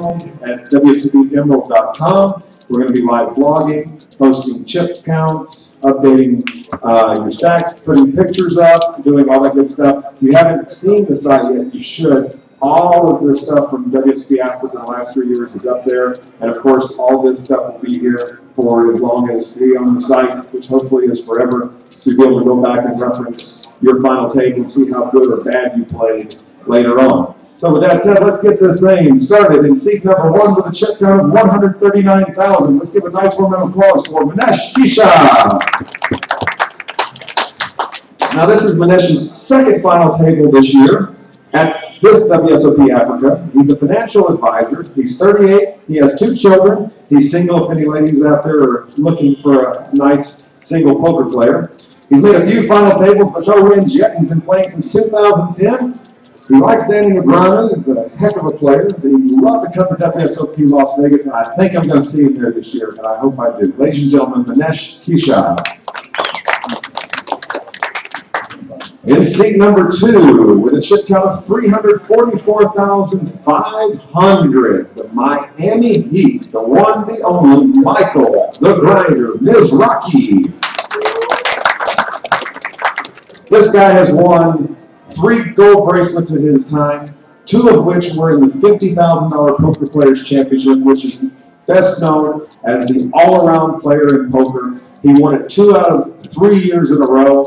at WSOPemerald.com. We're going to be live blogging, posting chip counts, updating uh, your stacks, putting pictures up, doing all that good stuff. If you haven't seen the site yet, you should. All of this stuff from WSOP Africa in the last three years is up there. And of course, all this stuff will be here for as long as we on the site, which hopefully is forever, to be able to go back and reference your final take and see how good or bad you played later on. So with that said, let's get this thing started in seat number one with a chip count of 139,000. Let's give a nice round of applause for Menesh Keshav. Now this is Menesh's second final table this year at this WSOP Africa. He's a financial advisor. He's 38. He has two children. He's single if any ladies out there are looking for a nice single poker player. He's made a few final tables, but no wins yet. He's been playing since 2010. He likes Danny Negreanu. He's a heck of a player. He loved to come to WSOP Las Vegas, and I think I'm going to see him there this year, and I hope I do. Ladies and gentlemen, Menesh Keshav. In seat number two, with a chip count of 344,500, the Miami Heat, the one, the only, Michael, the grinder, Mizrachi. This guy has won three gold bracelets in his time, two of which were in the $50,000 Poker Players Championship, which is best known as the all-around player in poker. He won it two out of three years in a row,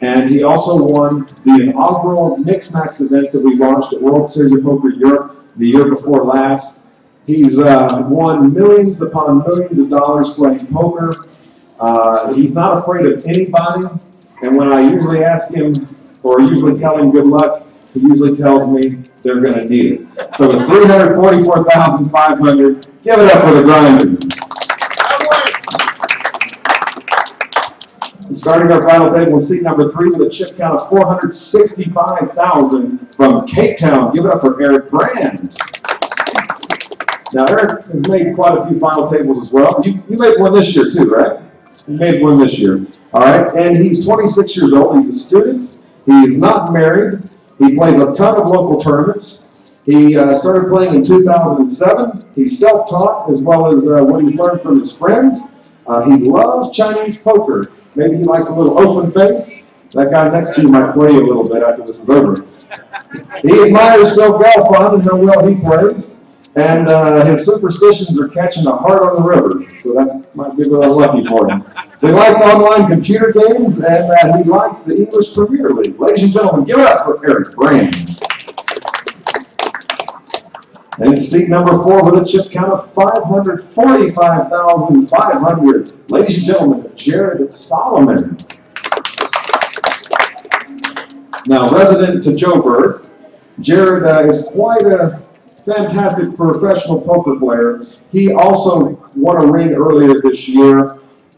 and he also won the inaugural Mix Max event that we launched at World Series of Poker Europe the year before last. He's uh, won millions upon millions of dollars playing poker. Uh, he's not afraid of anybody, and when I usually ask him or usually tell him good luck, he usually tells me they're going to need it. So the 344,500, give it up for the grinder. Starting our final table with seat number three with a chip count of 465,000 from Cape Town. Give it up for Eric Brand. Now, Eric has made quite a few final tables as well. You, you made one this year too, right? You made one this year. All right, and he's 26 years old. He's a student. He is not married. He plays a ton of local tournaments. He uh, started playing in 2007. He's self-taught as well as uh, what he's learned from his friends. Uh, he loves Chinese poker. Maybe he likes a little open face. That guy next to you might play a little bit after this is over. He admires Phil Galfond and how well he plays. And uh, his superstitions are catching a heart on the river, so that might be a little lucky for him. He likes online computer games, and uh, he likes the English Premier League. Ladies and gentlemen, give it up for Eric Brand. And seat number four with a chip count of 545,500. Ladies and gentlemen, Jarred Soloman. Now, resident to Joe Joburg, Jarred uh, is quite a fantastic professional poker player. He also won a ring earlier this year.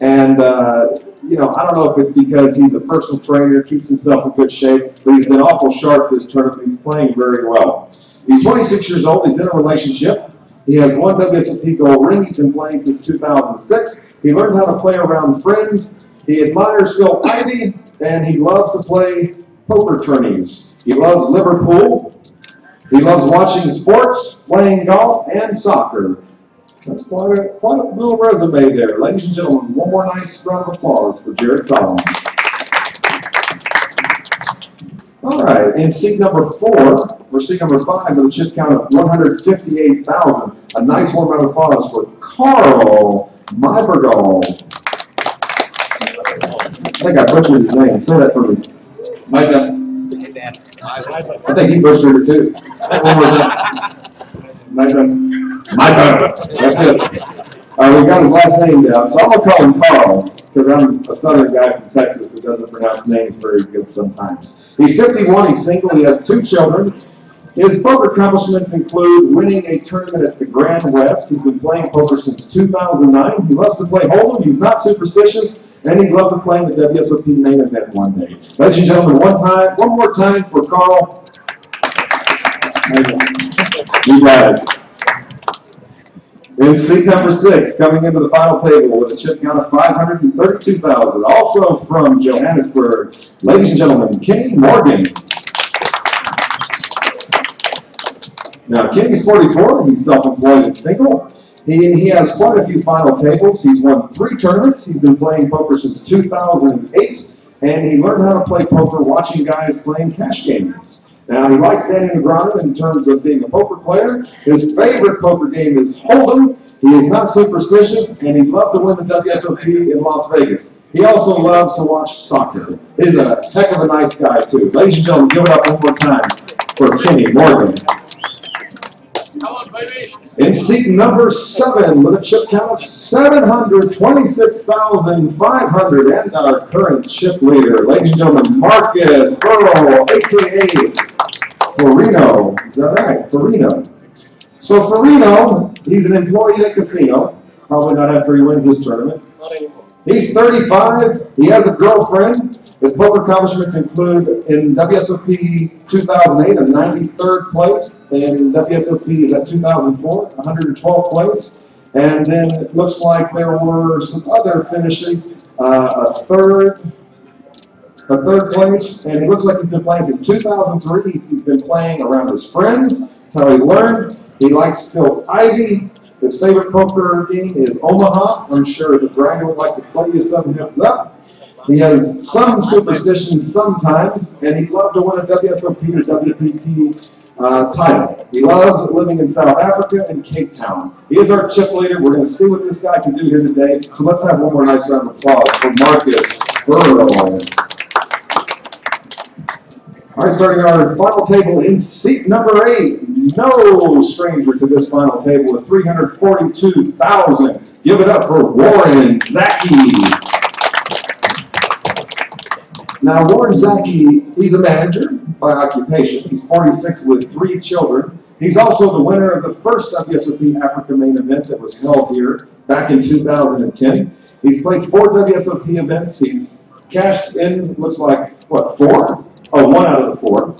And, uh, you know, I don't know if it's because he's a personal trainer, keeps himself in good shape, but he's been awful sharp this tournament. He's playing very well. He's 26 years old. He's in a relationship. He has one WSOP gold ring. He's been playing since 2006. He learned how to play around friends. He admires Phil Ivey, and he loves to play poker tourneys. He loves Liverpool. He loves watching sports, playing golf, and soccer. That's quite a, quite a little resume there. Ladies and gentlemen, one more nice round of applause for Jarred Soloman. All right, in seat number four, or seat number five, with a chip count of 158,000. A nice warm round of applause for Karl Mybergall. I think I butchered his name. Say that for me. Micah. I think he butchered it too. More time. Micah. Micah. That's it. All right, we got his last name down, so I'm gonna call him Karl because I'm a southern guy from Texas that doesn't pronounce names very good sometimes. He's 51. He's single. He has two children. His poker accomplishments include winning a tournament at the Grand West. He's been playing poker since 2009. He loves to play Hold'em. He's not superstitious, and he'd love to play in the WSOP main event one day. Ladies and gentlemen, one time, one more time for Karl. You got it. In seat number six, coming into the final table with a chip count of 532,000, also from Johannesburg, ladies and gentlemen, Kenny Morgan. Now, Kenny's 44, he's self-employed and single. He, he has quite a few final tables. He's won three tournaments. He's been playing poker since 2008, and he learned how to play poker watching guys playing cash games. Now, he likes Danny Negreanu in terms of being a poker player. His favorite poker game is Hold'em. He is not superstitious, and he'd love to win the WSOP in Las Vegas. He also loves to watch soccer. He's a heck of a nice guy, too. Ladies and gentlemen, give it up one more time for Kenny Morgan. In seat number seven, with a chip count of 726,500, and our current chip leader, ladies and gentlemen, Markus Burrow, aka Farino. Is that right? Farino. So Farino, he's an employee at a casino, probably not after he wins this tournament. Not anymore. He's 35. He has a girlfriend. His poker accomplishments include in WSOP 2008 a 93rd place, and WSOP is at 2004 112th place. And then it looks like there were some other finishes, uh, a third, a third place, and it looks like he's been playing since 2003. He's been playing around his friends. That's how he learned. He likes Phil Ivey. His favorite poker game is Omaha. I'm sure the Bragger would like to play you some heads up. He has some superstitions sometimes, and he'd love to win a WSOP or WPT uh, title. He loves living in South Africa and Cape Town. He is our chip leader. We're going to see what this guy can do here today. So let's have one more nice round of applause for Markus Burrow. All right, starting our final table in seat number eight. No stranger to this final table with 342,000. Give it up for Warren Zackey. Now, Warren Zackey, he's a manager by occupation. He's 46 with three children. He's also the winner of the first WSOP Africa main event that was held here back in 2010. He's played four WSOP events. He's cashed in, looks like, what, four? Oh, one out of the four.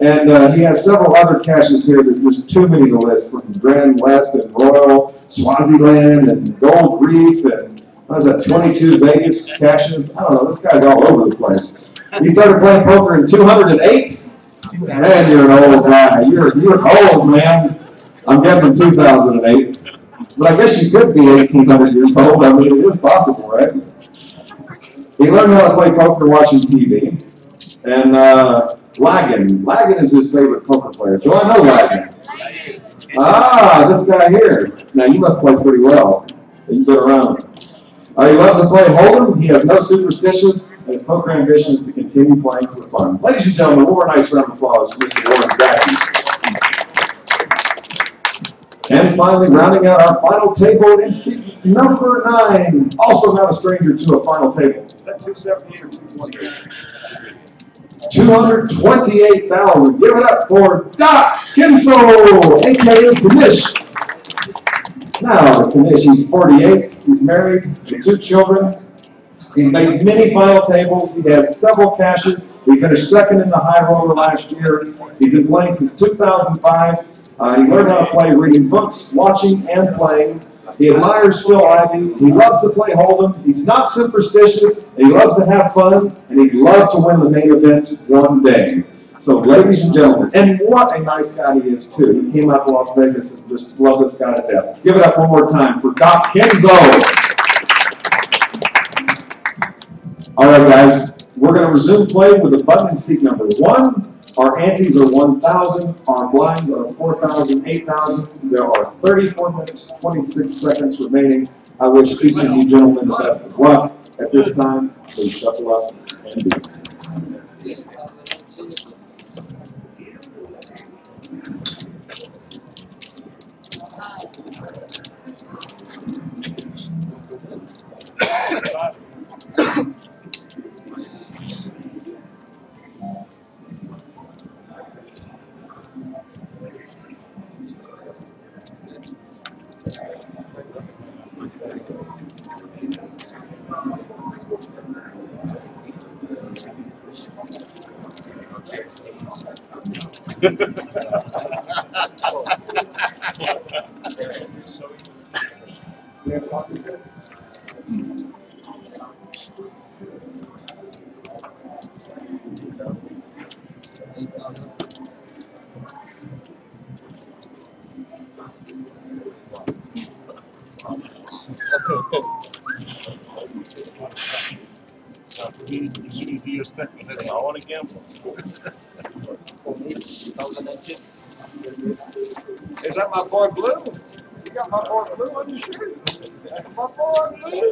And uh, he has several other cashes here that there's too many to list from Grand West and Royal, Swaziland, and Gold Reef, and what is that, 22 Vegas cashes? I don't know, this guy's all over the place. He started playing poker in 208. Man, you're an old guy. You're, you're old, man. I'm guessing 2008. But I guess you could be 1,800 years old. I mean, it is possible, right? He learned how to play poker watching TV. And uh, Lagan. Lagan is his favorite poker player. Do I know Lagan? Ah, this guy here. Now, you must play pretty well. You've been around. Uh, he loves to play Hold'em. He has no superstitions, and his poker ambition is to continue playing for fun. Ladies and gentlemen, one more nice round of applause for Mr. Warren Zackey. And finally, rounding out our final table in seat number nine, also not a stranger to a final table. Is that two seventy-eight or two twenty-eight? 228,000. Give it up for Doc Kinso, aka Kinesh. Now, Kinesh, he's 48, he's married, with two children. He's made many final tables. He has several cashes. He finished second in the high roller last year. He's been playing since 2005. Uh, he learned how to play reading books, watching, and playing. He admires Phil Ivey. He loves to play Hold'em. He's not superstitious. He loves to have fun, and he'd love to win the main event one day. So, ladies and gentlemen, and what a nice guy he is too. He came out to Las Vegas and just loved this guy to death. Give it up one more time for Doc Kenzo. All right, guys, we're going to resume play with the button in seat number one. Our antes are 1,000. Our blinds are 4,000, 8,000. There are 34 minutes, 26 seconds remaining. I wish each of you gentlemen the best of luck. At this time, please shuffle up and begin. Gracias. favor, hein?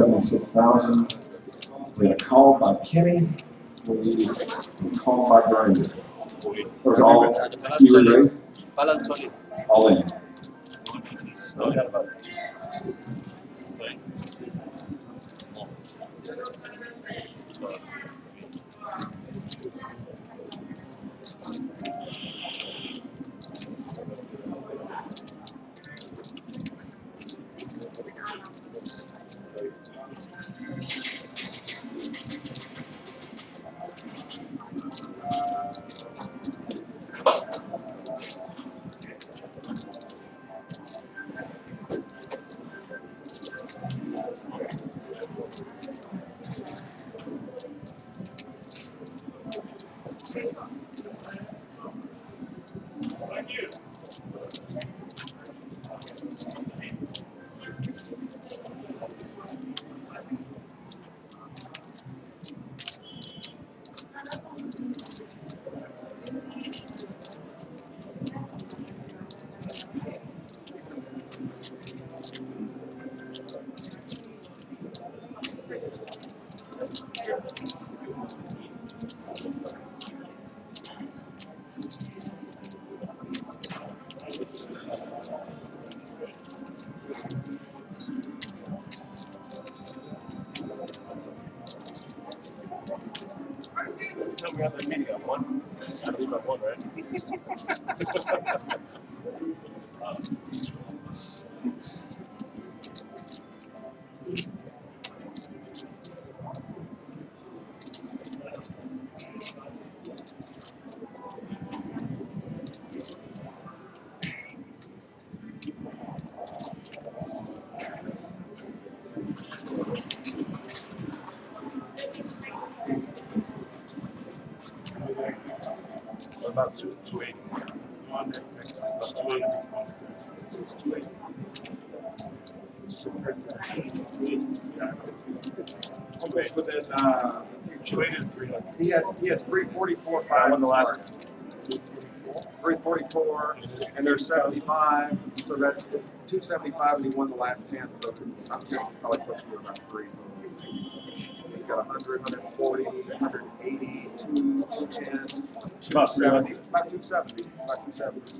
76,000. We had a call by Kenny 44 five in the last Three forty-four, and there's seventy-five, so that's two seventy-five, and he won the last ten, so I'm guessing probably closer to about three. We've got a hundred, hundred forty, hundred eighty, two, two ten, two About seventy, 300. about two seventy, about two seventy.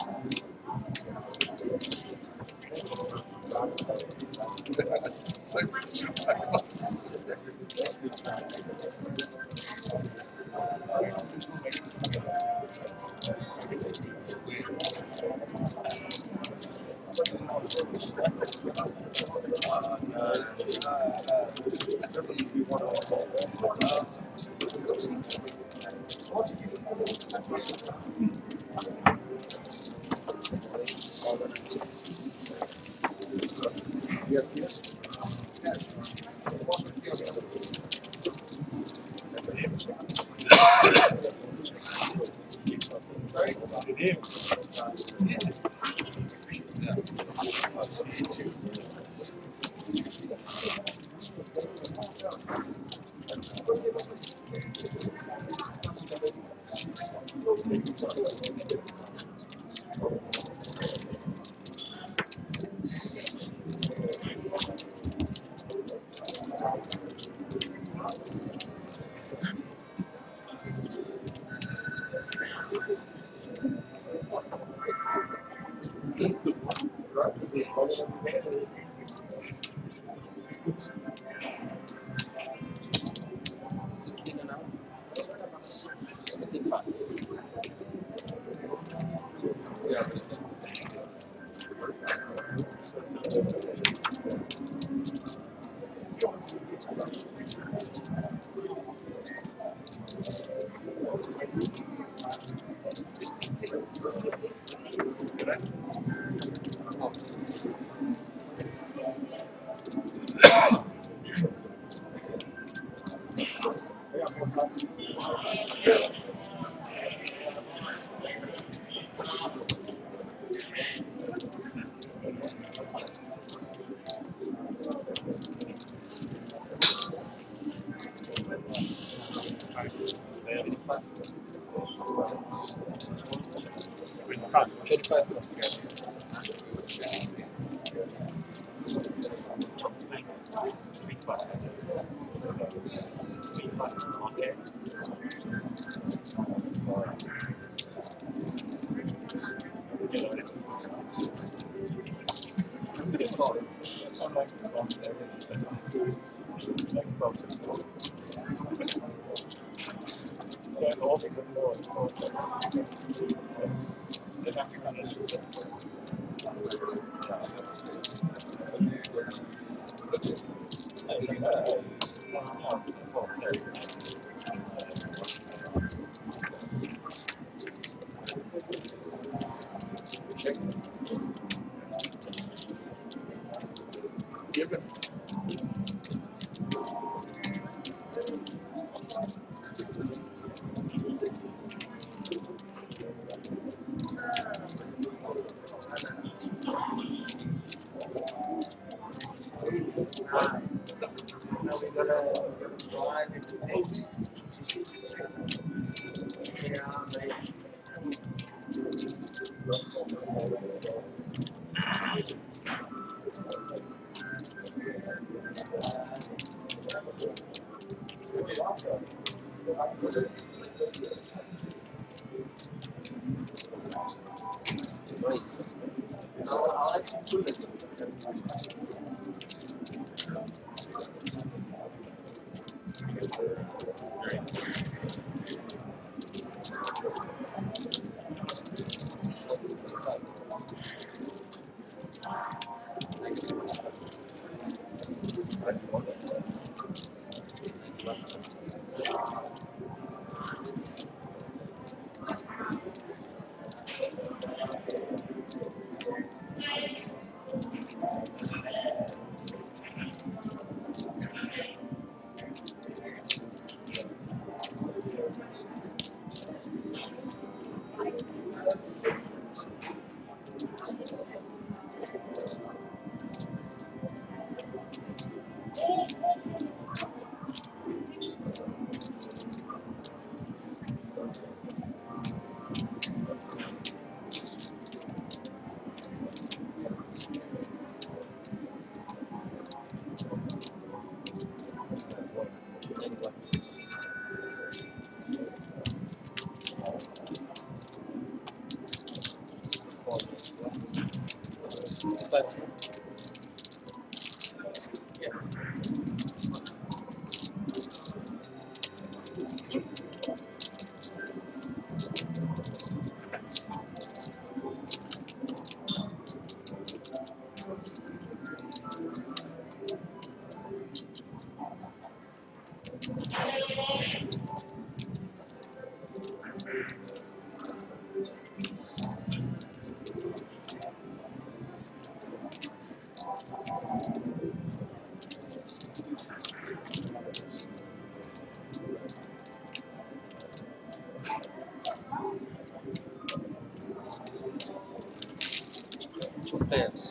Two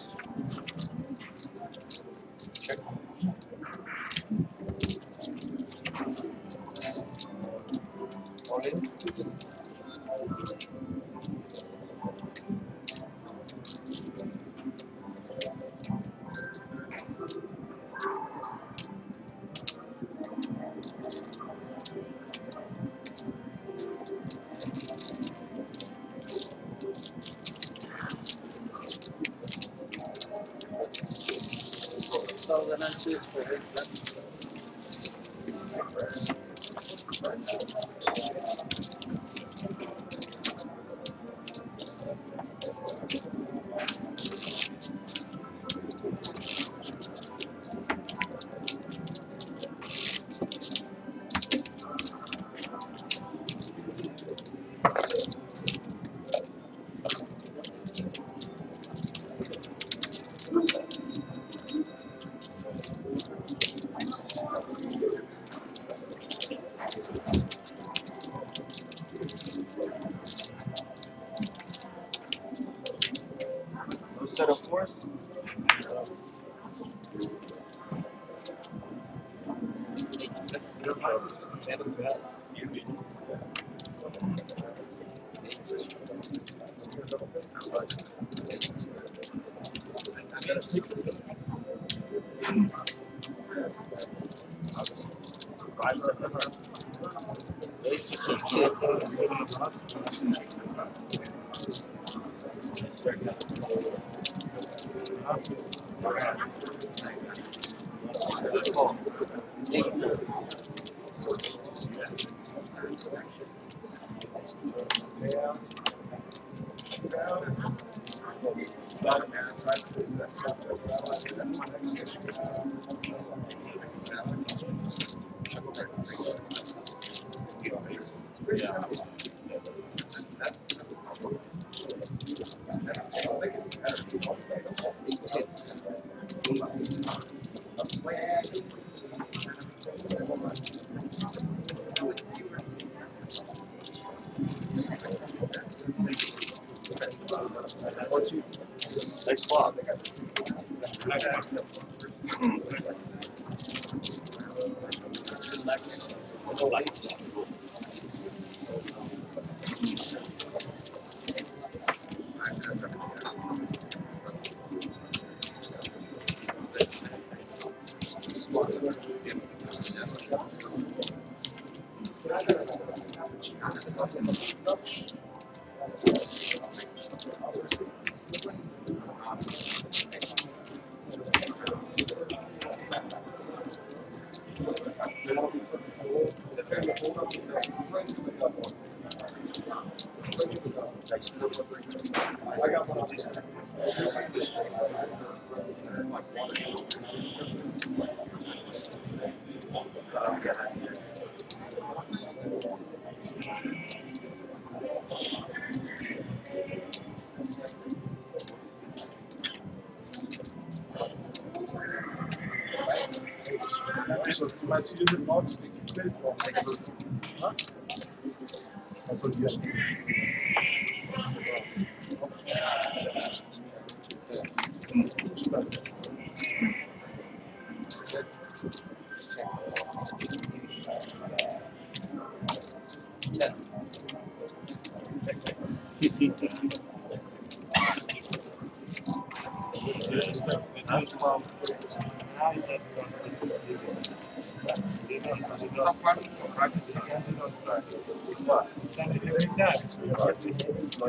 Você vai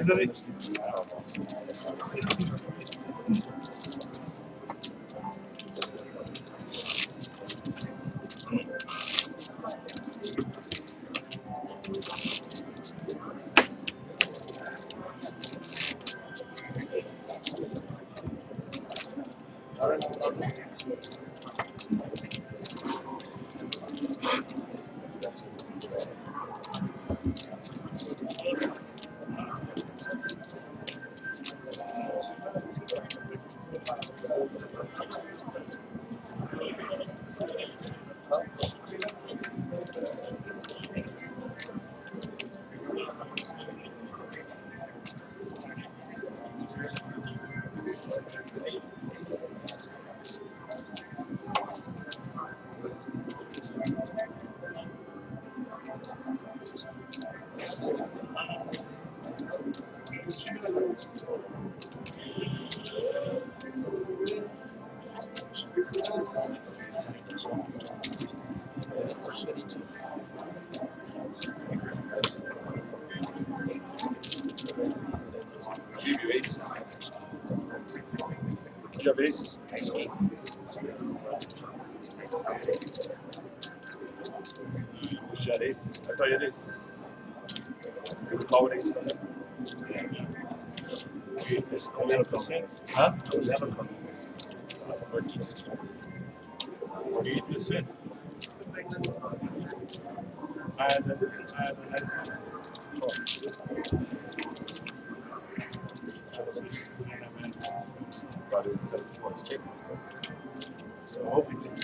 Viu Eleven percent. Eight percent. And, and, and, But it's a force. So I hope it.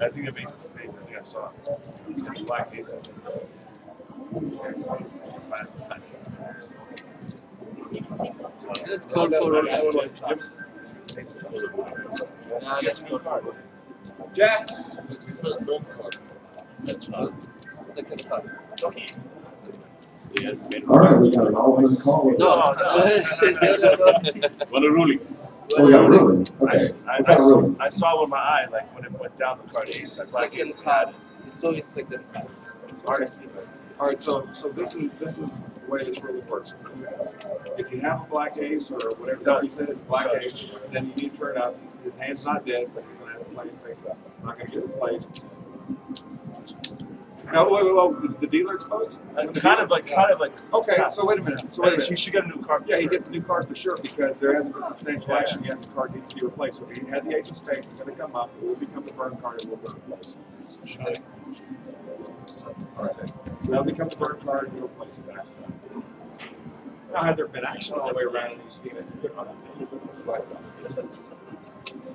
I think of ace of spades. I think I saw it. Black ace. Fast attack. Let's go for a of Nah, let's go for Jack. It's the first phone call. second card. All right, we got an all-in call. No, no, no, no. What a ruling. Oh, we got a okay. I, I, What kind I, of saw, ruling? I saw with my eye, like when it went down the card ace, like Second ace. card. You saw his second card. It's hard to see, but it's- All right, so, so this is, this is the way this really works. If you have a black ace or whatever It he said is black It ace, then you need to turn it up. His hand's not dead, but he's gonna have to play it face up. It's not gonna get replaced. No, wait, wait, wait, did the dealer expose it? uh, kind of like, kind of like. Okay, so wait a minute, so wait a think he should get a new card. for Yeah, he gets a new card for sure because there hasn't been substantial action yet. The card needs to be replaced. So if he had the ace of spades, it's gonna come up, it will become the burn card, it will be replaced. That'll become the burn card, and you'll replace it back. So. Now, had there been action all the way around and you've seen it, you could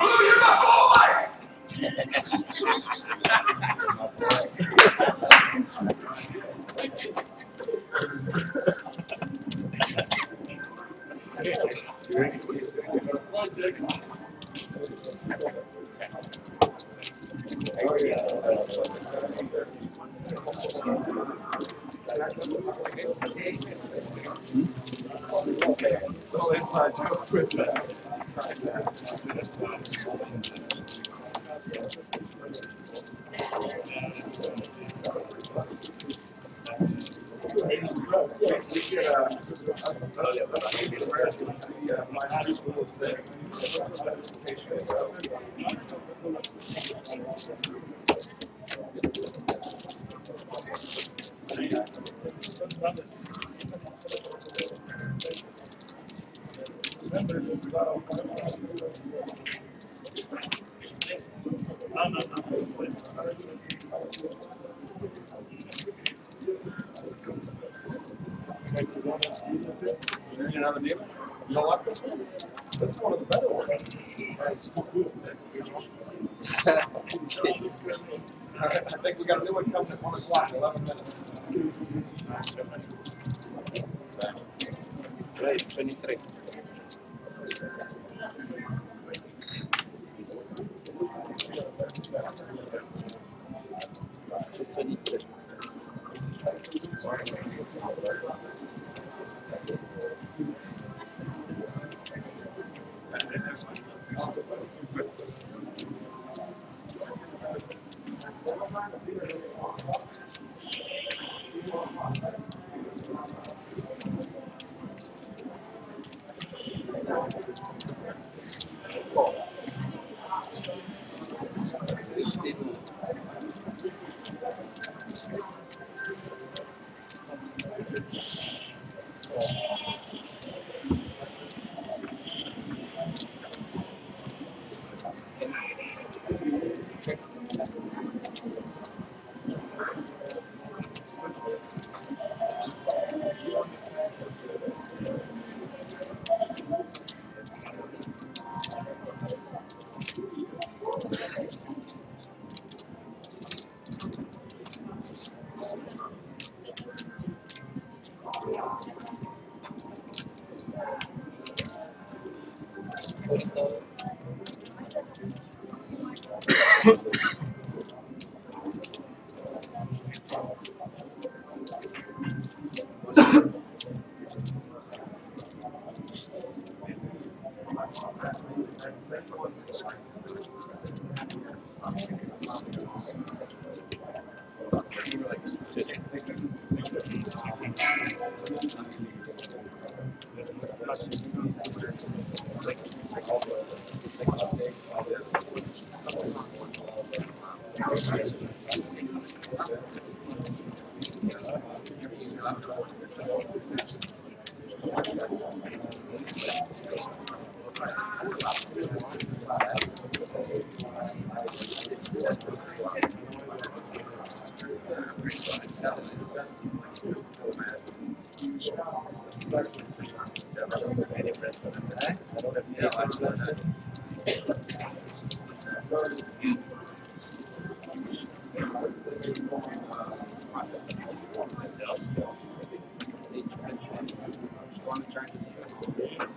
just turn it and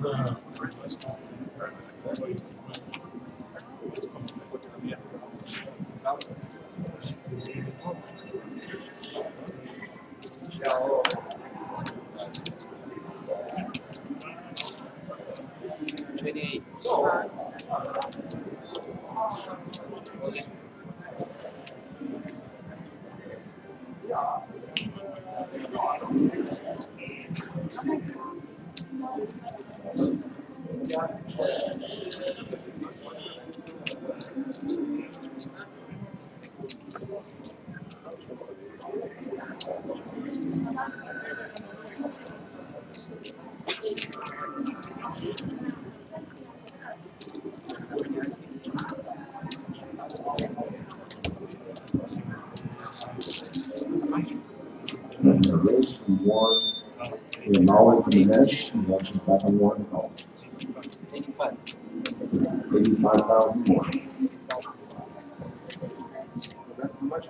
Twenty-eight. 5,000 more.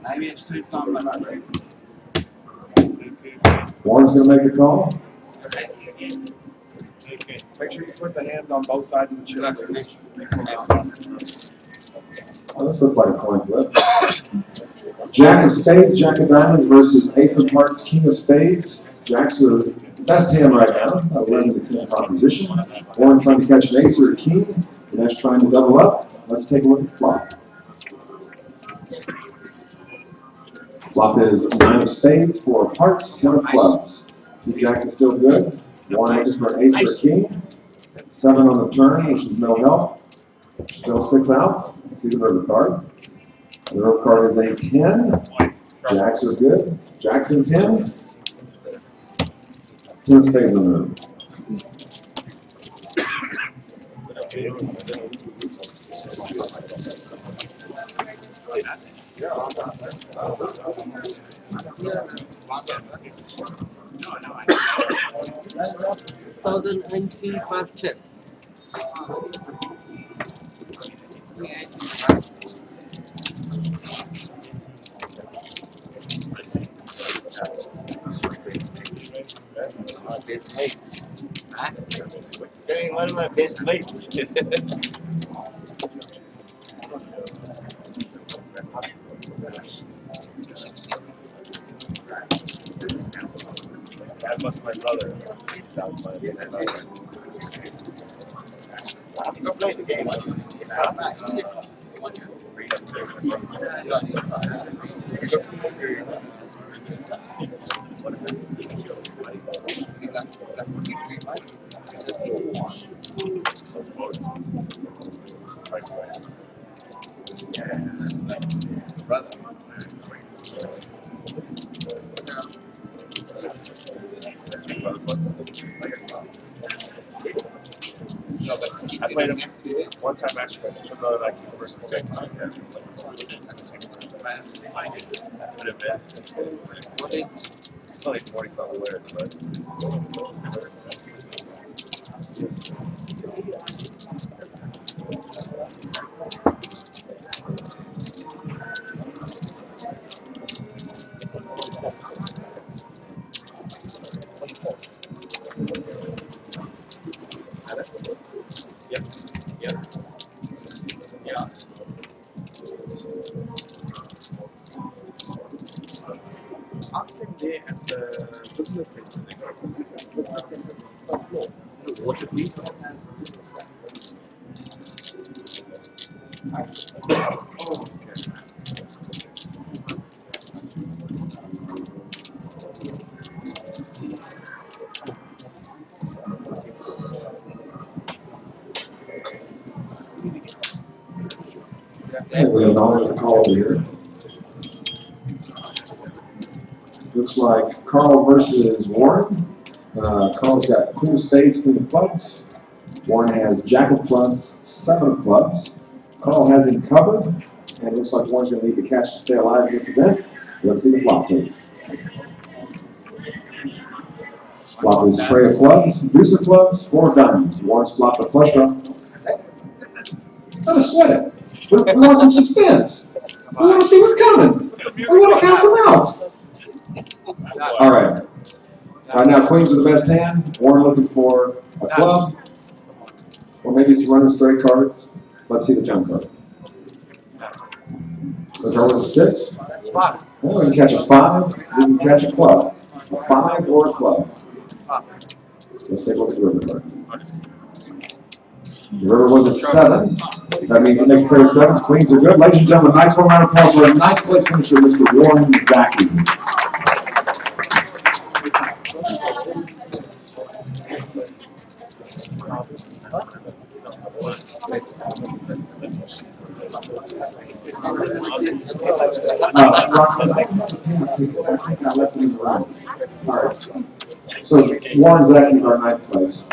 Maybe it's too Warren's going to make the call. Make sure you put the hands on both sides of the chip. Oh, this looks like a coin flip. Jack of spades, Jack of diamonds versus ace of hearts, king of spades. Jack's the best hand right now, eleven to ten proposition. Warren trying to catch an ace or a king, Ganesh trying to double up. Let's take a look at the flop. Flop is nine of spades, four of hearts, ten of clubs. Two jacks is still good. One looking for an ace or a king. Seven on the turn, which is no help. Still six outs. Let's see the river card. The river card is a ten. Jacks are good. Jacks and tens. Of spades on the river. Thousand five chip. One of my best mates. spades, queen of clubs. Warren has jack of clubs, seven of clubs. Karl has him covered, and it looks like Warren's gonna need the cash to stay alive in this event. Let's see the flop, please. Flop is trey of clubs, deuce of clubs, four diamonds. Warren's flopped a flush draw. Let us sweat it. We, want some suspense. We want to see what's coming. We want to some outs. All right. Right now, queens are the best hand. Looking for a club, or maybe some running straight cards. Let's see the jump card. The draw was a six. Well, you can catch a five. You can catch a club. A five or a club. Let's take a look at the river card. The river was a seven. That means it makes pair of sevens. Queens are good. Ladies and gentlemen, nice one round of applause for our ninth place finisher, Mr. Warren Zackey. So Warren Zackey is our ninth place.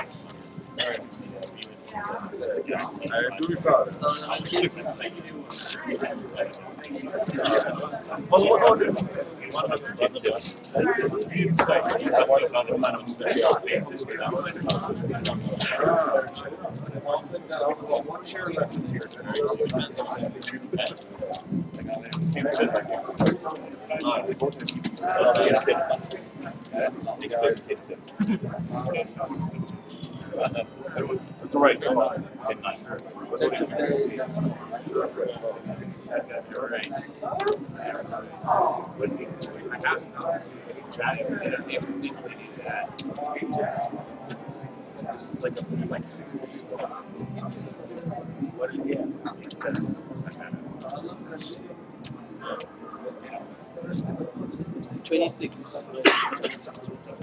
It's all right. It's like a like six. What is it? Twenty-six. Twenty-six total.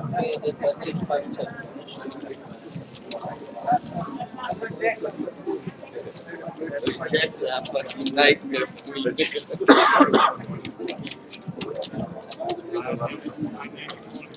Okay, then that's it, five ten. That's that fucking nightmare for me.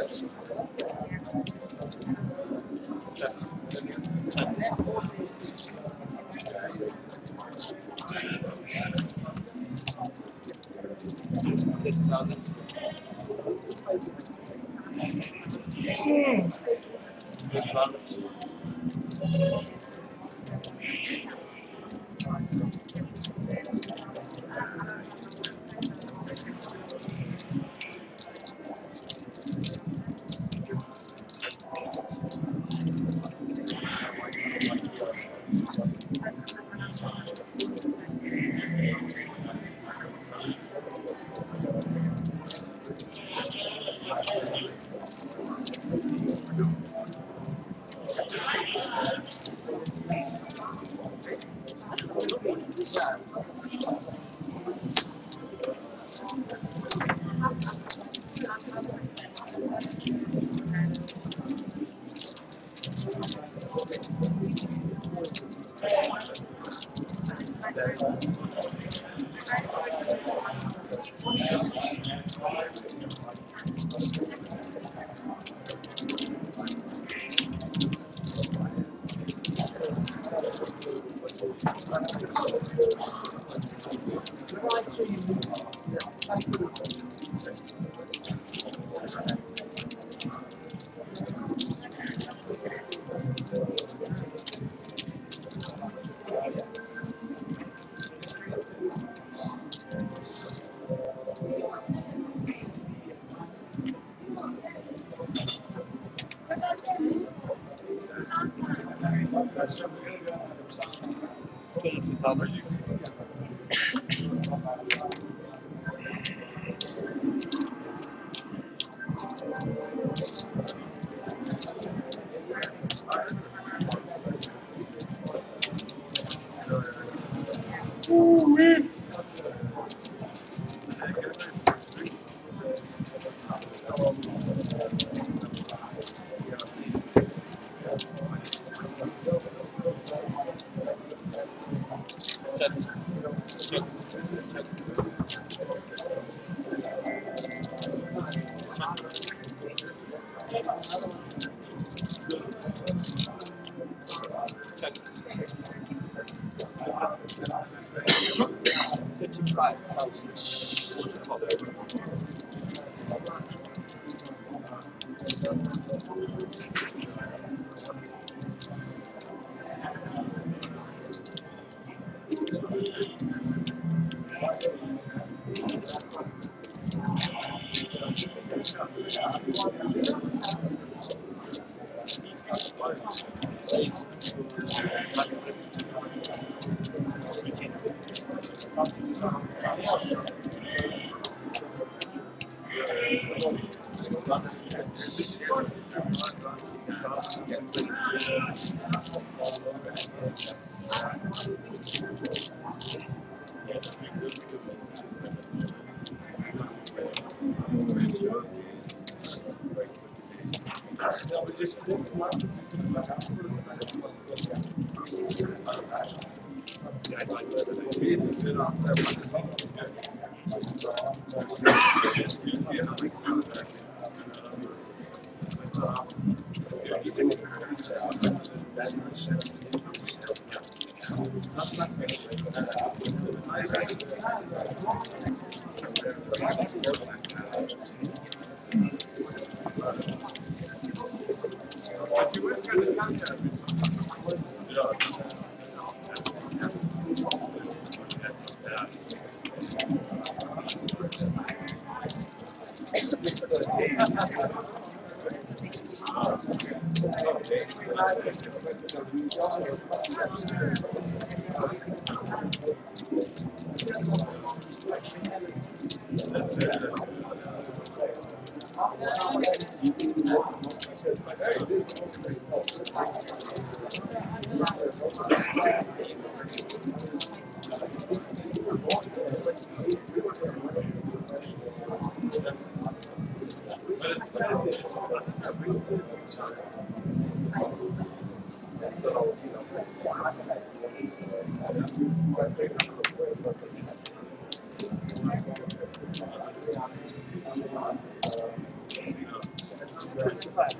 Gracias. Thank.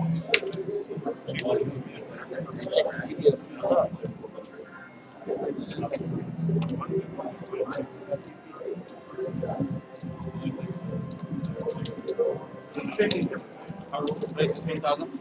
Thank you. Our place is 10,000.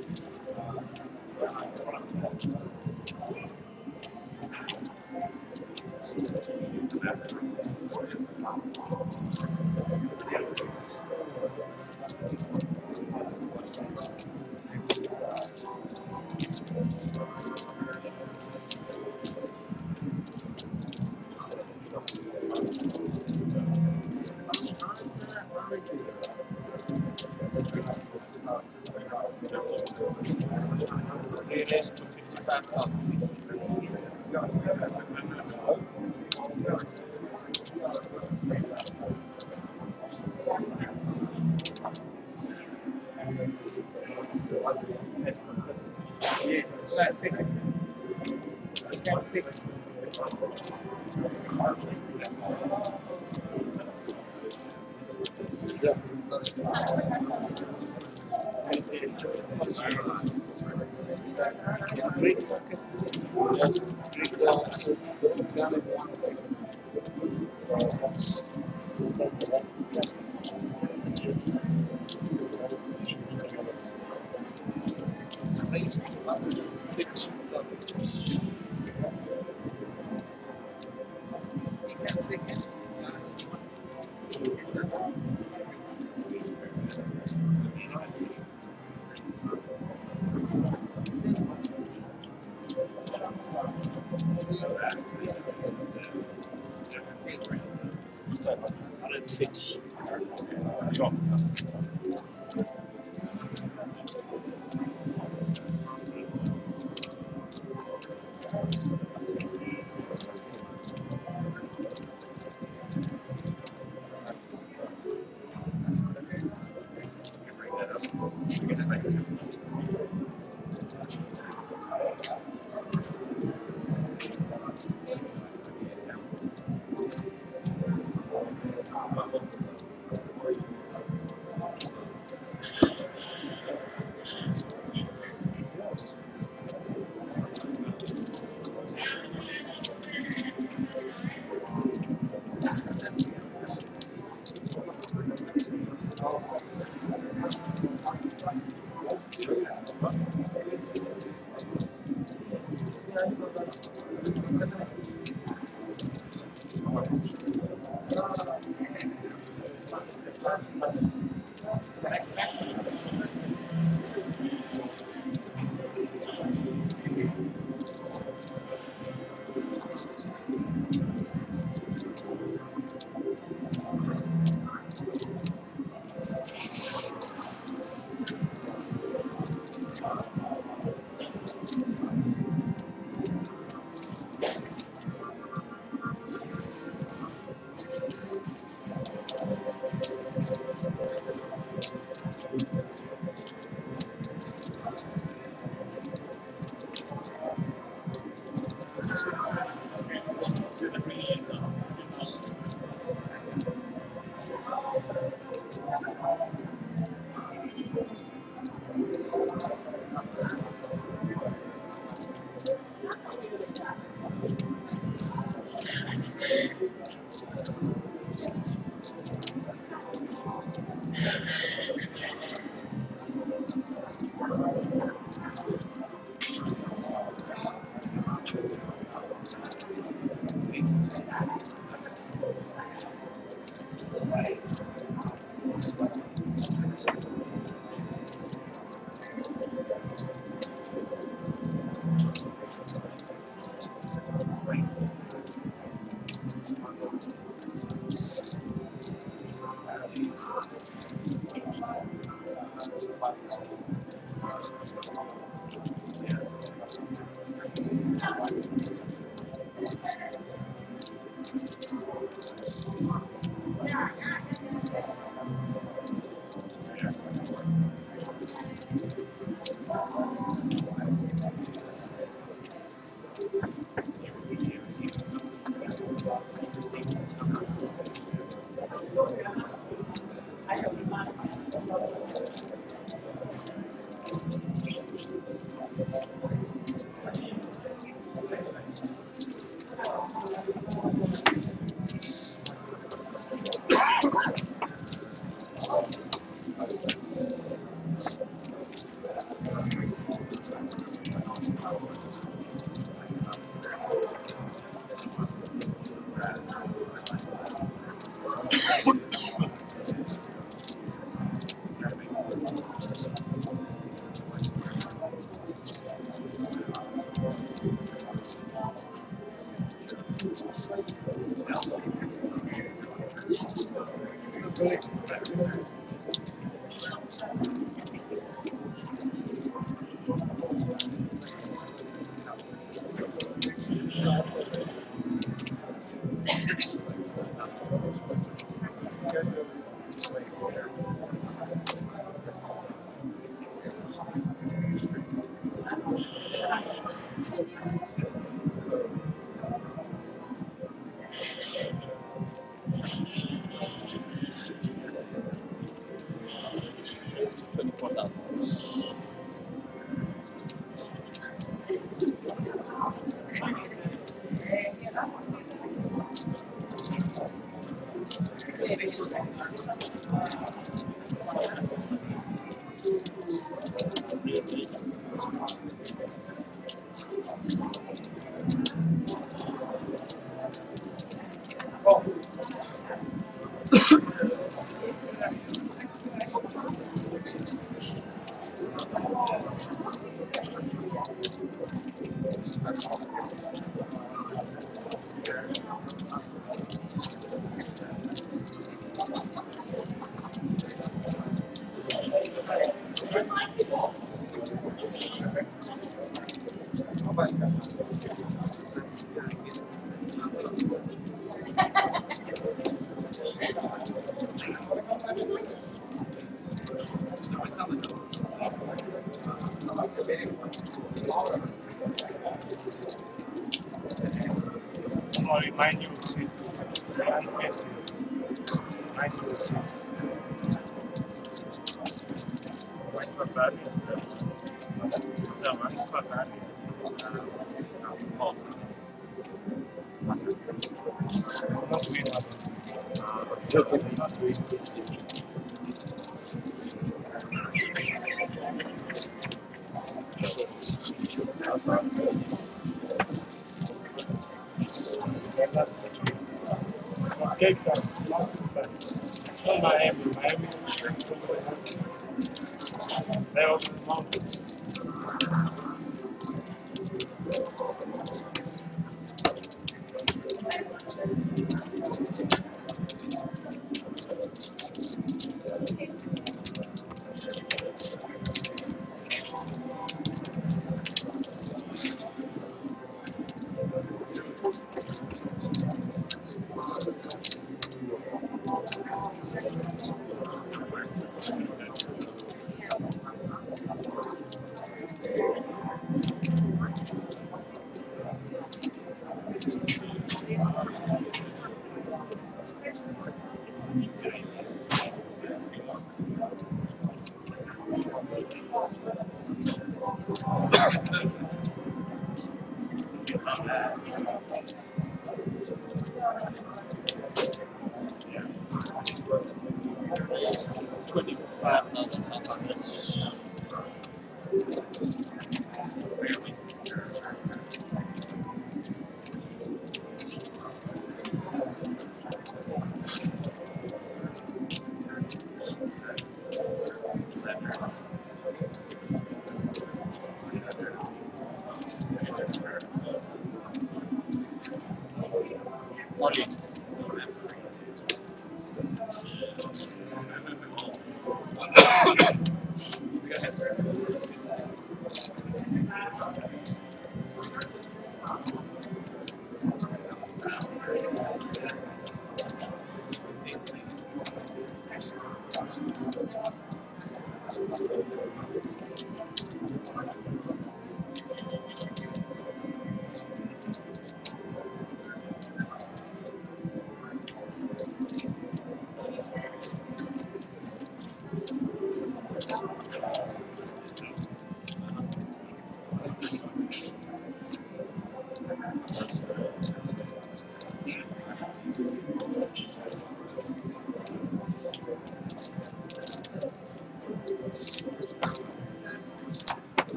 Town,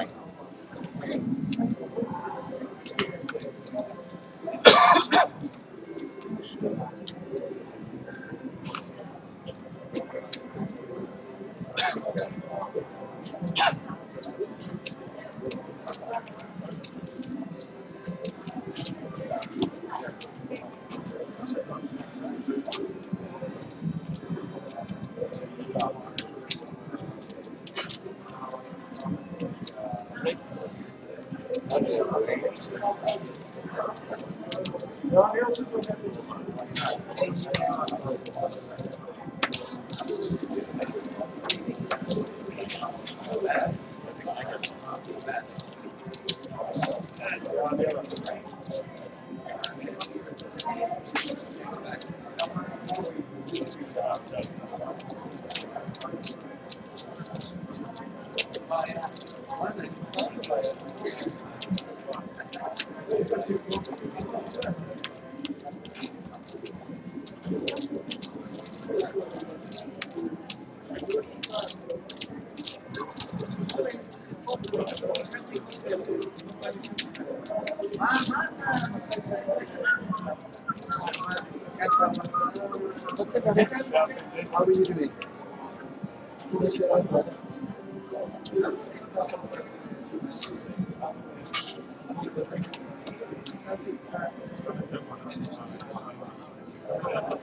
that's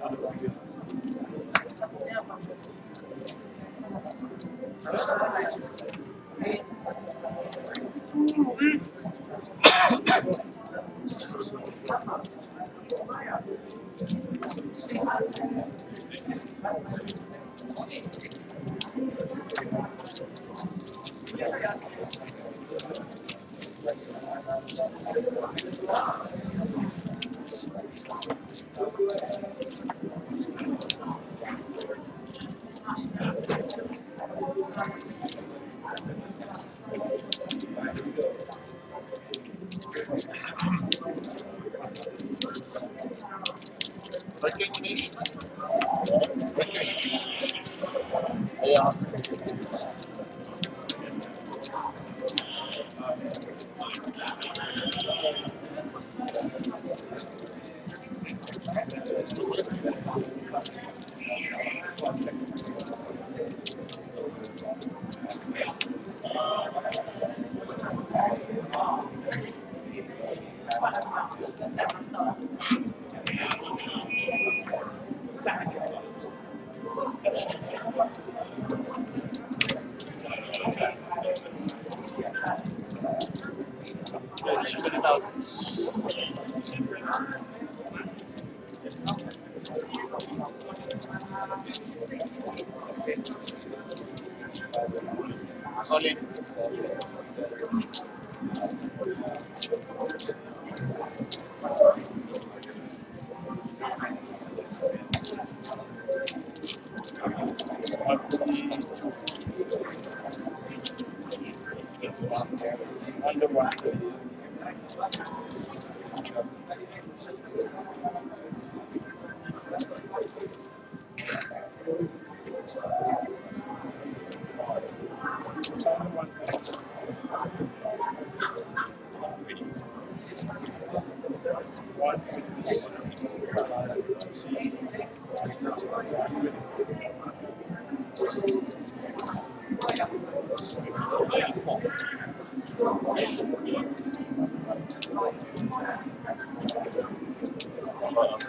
Yeah.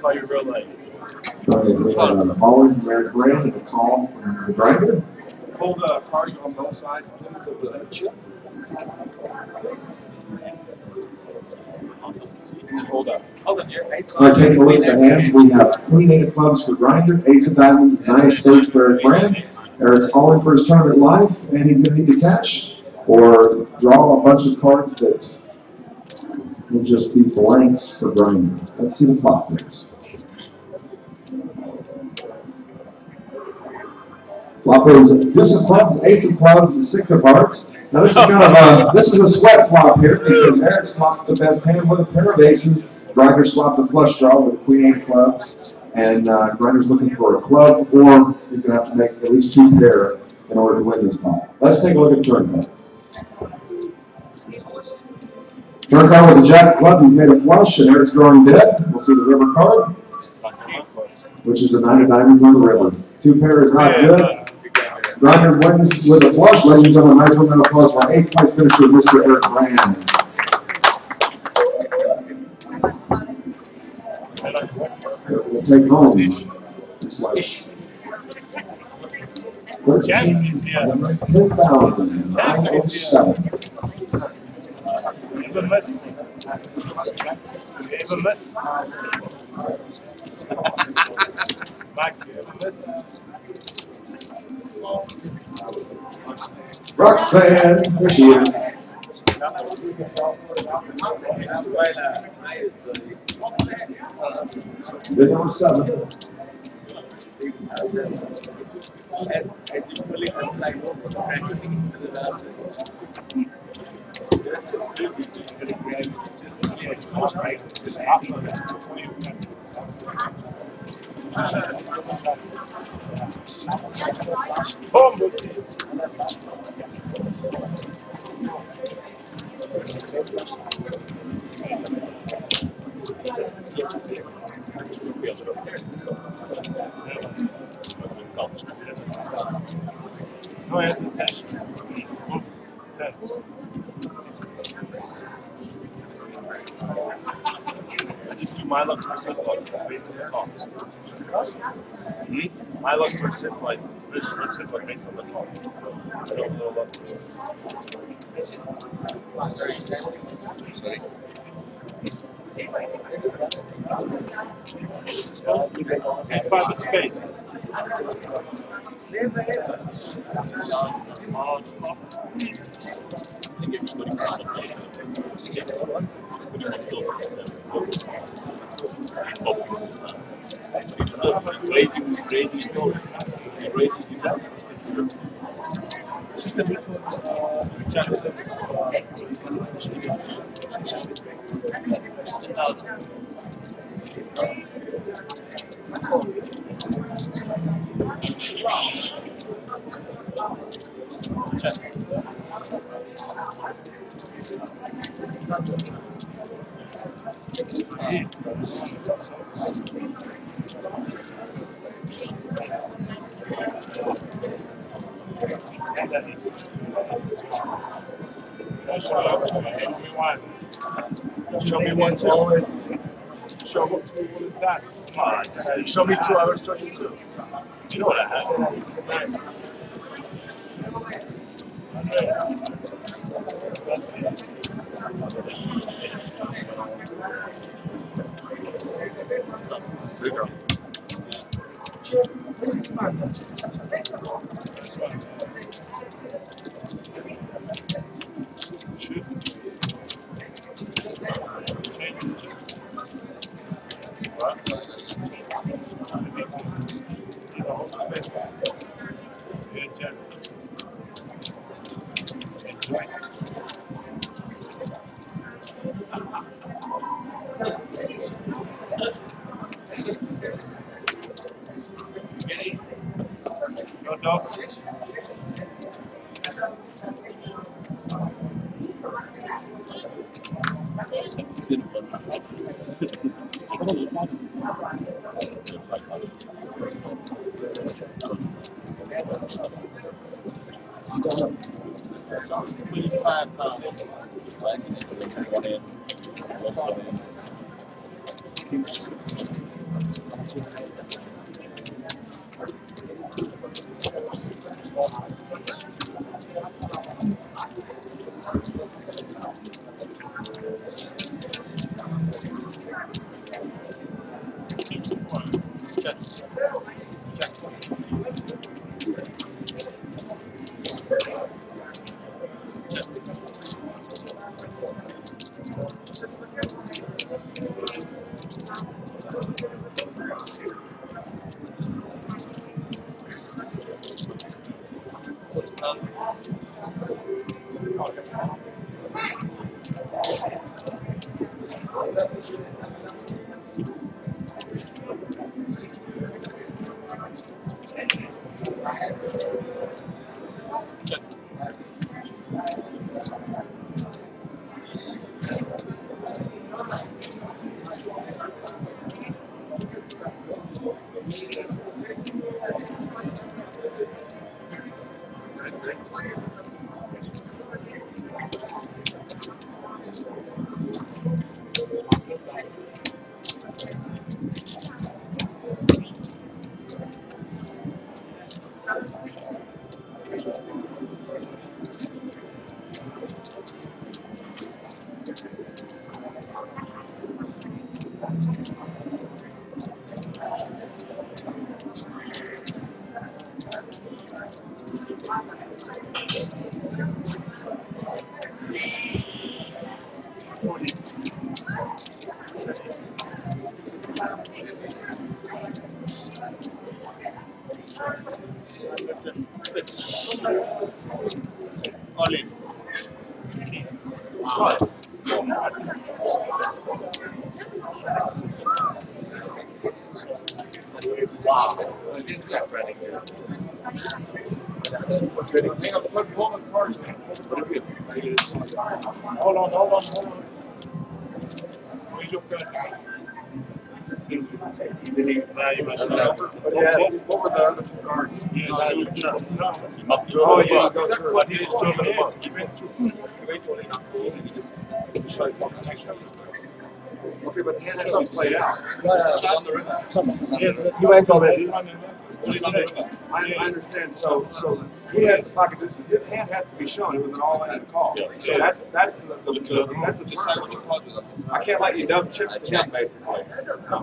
Call you real following Eric Brand a call from the the cards on both sides, please, of the. Hold up. Oh, Hold your ace. All right, taking a look at the hands, we have queen eight of clubs for Grinder, ace of diamonds, nine of spades for Eric Brand. Eric's calling for his tournament live, and he's gonna need to catch or draw a bunch of cards that will just be blanks for Grinder. Let's see the flop next. Is deuce of clubs, ace of clubs, and six of hearts. Now this is kind of a, this is a sweat flop here because Eric's flopped the best hand with a pair of aces. Grinder swapped a flush draw with queen eight clubs. And, uh, Grinder's looking for a club or he's gonna have to make at least two pair in order to win this pot. Let's take a look at the turn card. Turn card was a jack club, he's made a flush and Eric's drawing dead. We'll see the river card, which is the nine of diamonds on the river. Two pair is not good. Grinder wins with a flush. Ladies and gentlemen, nice one, of applause for our eighth place finisher, Mr. Eric Brand. We'll take home. Looks. Jack is here. Ten thousand nine seven. Even less. Even less. Mike, even less. Roxanne, there she is. Number seven. No. I just do my luck his luck based on the call. My luck versus his luck, versus his luck based on the call. I don't know luck. And five of spade. Hang on, put, pull the cards, man. It in. Hold on, hold on, hold on. Where's your pen? Did he? Now you must What have. what were the other two cards? Yes, you check. No. Oh, yeah, go Check through. what he is doing is, he went through. Okay, but the hand has not played out. Yes, You went already. I, I understand, so, so he has pocket deuces, his hand has to be shown, it was an all-in call. So that's, that's the, the- the, that's a Decide turn. what your cards are. I can't let you dump chips to him, basically.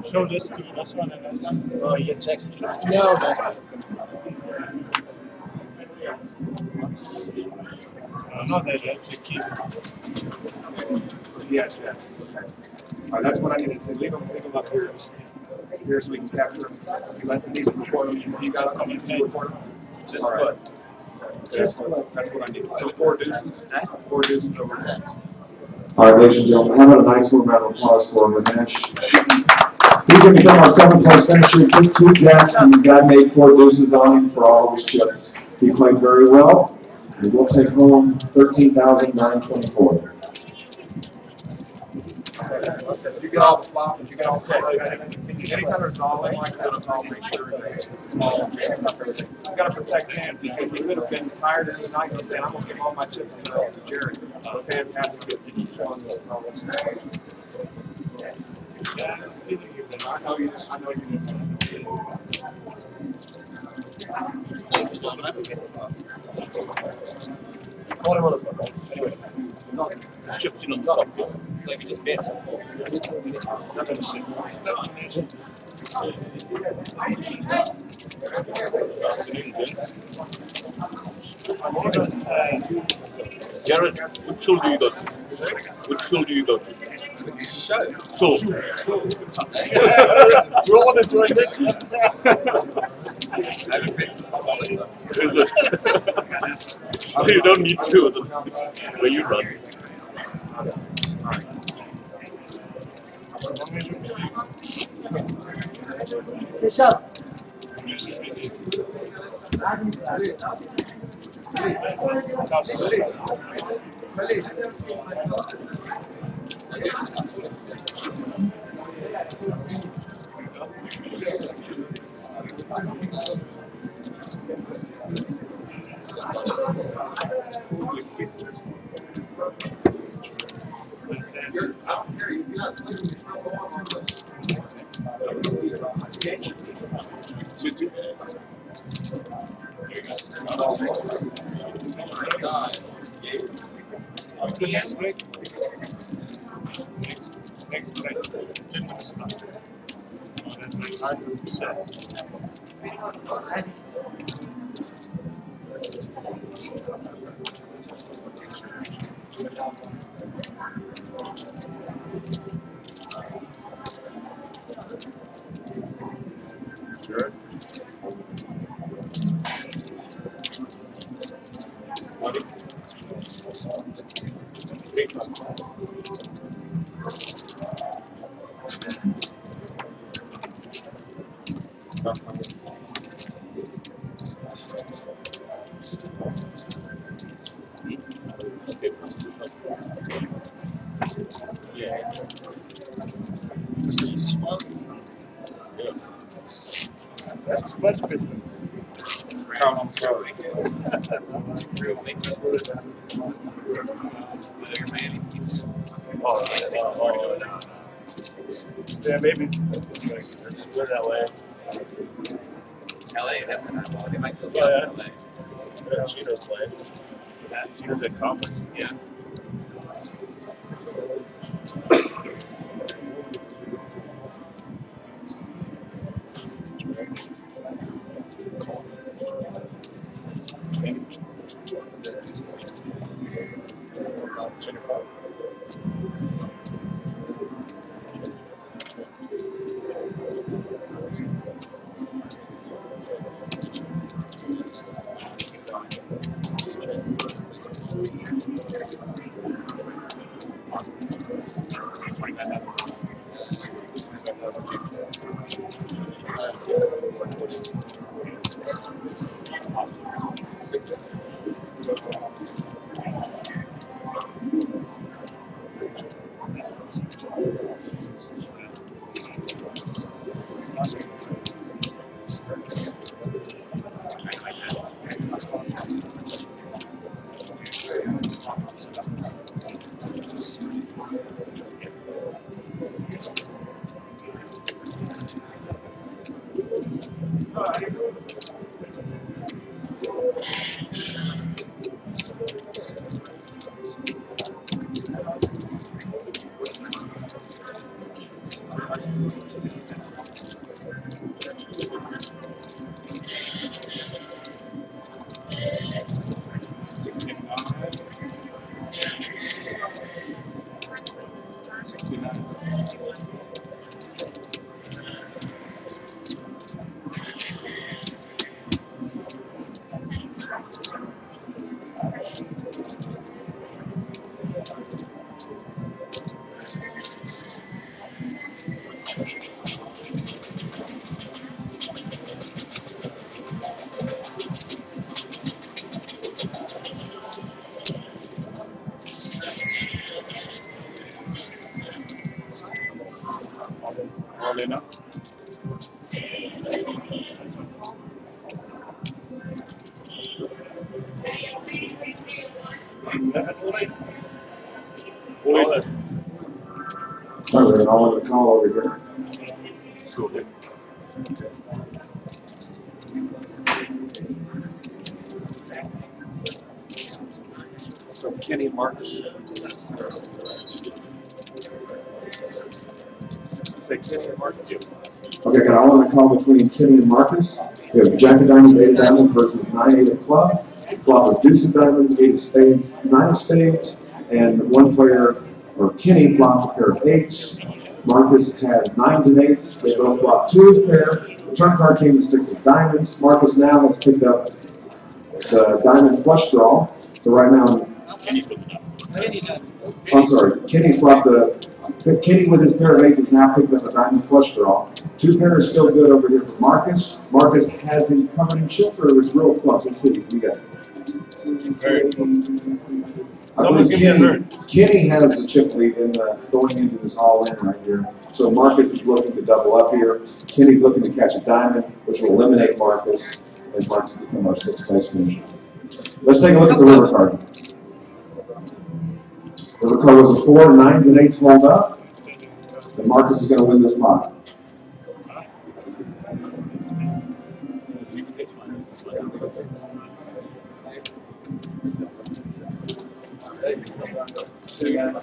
Show this to this one and then. Oh, you get Texas. No. No, that, that's a key. Yeah, jacks, okay. All right, that's what I need to see, leave them, leave them up here, here so we can capture them. Record them. You, got to come and record them. Just All right. Butts. Just that's, that's what I need. So four deuces. Four over next. All right, ladies and gentlemen, how about a nice little round of applause for Menesh? He's going to become our seventh place finisher. Took two jacks and the guy made four deuces on him for all of his chips. He played very well. And we'll take home 13924 you get all the flop, if you get all the, anytime there's an all-in like that, I'll make sure that it's called. You gotta protect hands, because he could have been tired in the night and saying, I'm gonna give all my chips to to Jerry. Those hands have to get each one. I know you, I know you. Hold Anyway. Chips in you just. Jarred, which school do you go to? Which school do you go to? School. You don't want to join it? I haven't been since. Is it? you don't need to. the- Where you run. Good shot. Two, two. Start. Oh, that break. Yeah. All in up. All. All right, I'll let the call over here. Between Kenny and Markus? We have Jack of diamonds, eight of diamonds versus nine, eight of clubs. Flop of deuce of diamonds, eight of spades, nine of spades, and one player, or Kenny flops a pair of eights. Markus has nines and eights, they both flop two of pair. The turn card came to six of diamonds. Markus now has picked up the diamond flush draw. So right now, I'm sorry, Kenny flopped the, Kenny with his pair of eights has now picked up a diamond flush draw. Two pairs still good over here for Markus. Markus has him covered in chip, or it's real close. Let's see, we got. Very Someone's gonna get Kenny- hurt. Kenny has the chip lead in the, going into this all in right here. So Markus is looking to double up here. Kenny's looking to catch a diamond, which will eliminate Markus, and Markus will become our sixth place finisher. Let's take a look at the river card. River card was a four, nines and eights hold up, that Markus is going to win this spot. Sitting and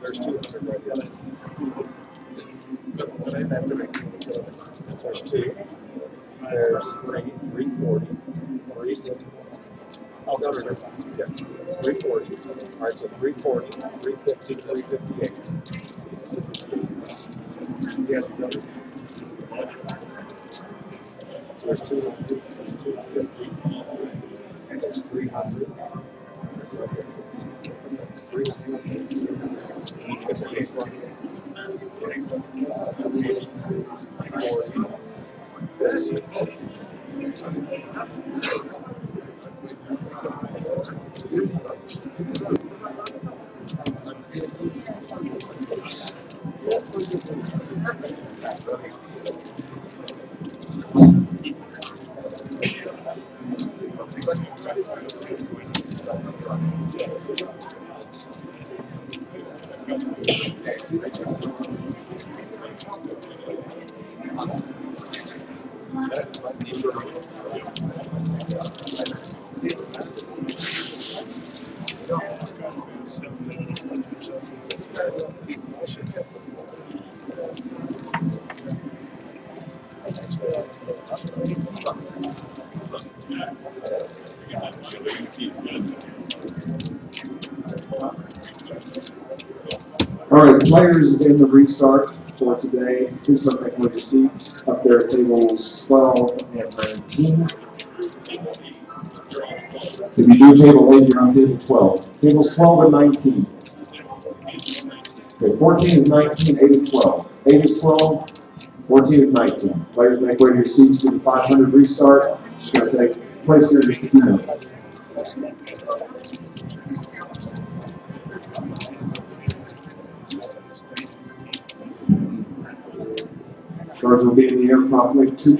there's 200 right there. There's two. There's three, 340, 360 also certified. Yeah. 340. All right, so 340, 350, 358. Yes, there's two, there's 250, and there's 300. 300. 40. Thank you. In the restart for today, please start making your seats up there at tables twelve and nineteen. If you do table eight, you're on table twelve. Tables twelve and nineteen. Okay, fourteen is 19, 8 is twelve. Eight is 12, 14 is nineteen. Players make way to your seats for the five hundred restart. It's gonna take place here in just a few minutes. Cards will be in the air promptly at two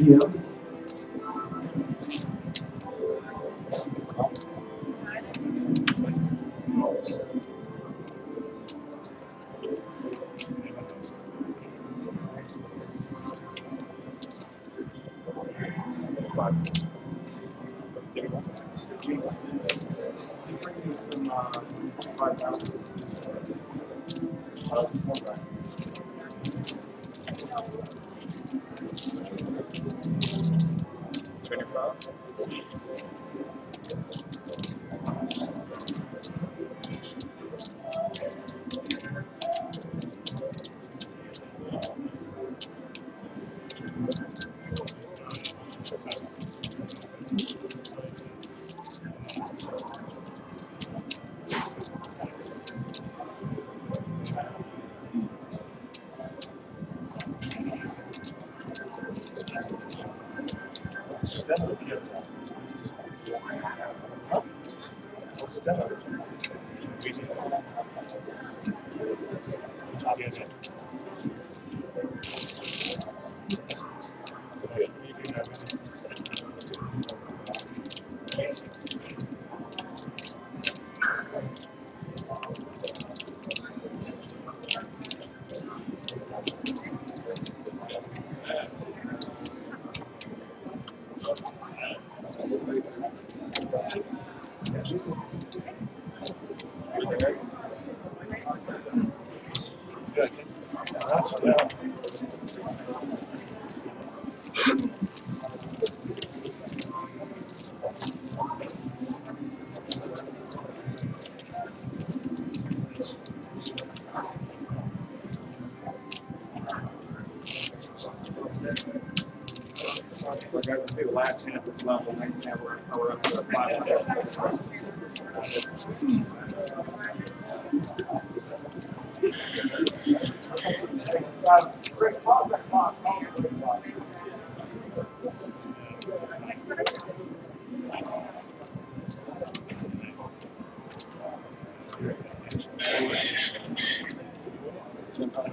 at this level. Next hand, we're, we're up to five hundred.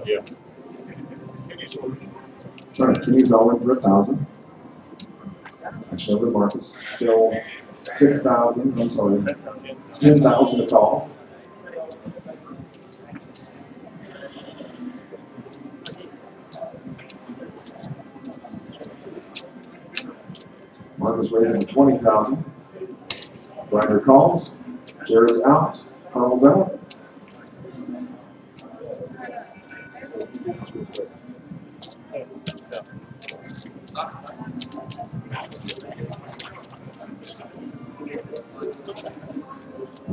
Yeah. All right, Kenny's all in for a thousand. Actually, over Markus, still six thousand, I'm sorry, ten thousand to call. Markus raising twenty thousand. Grinder calls, Jarred's out, Karl's out.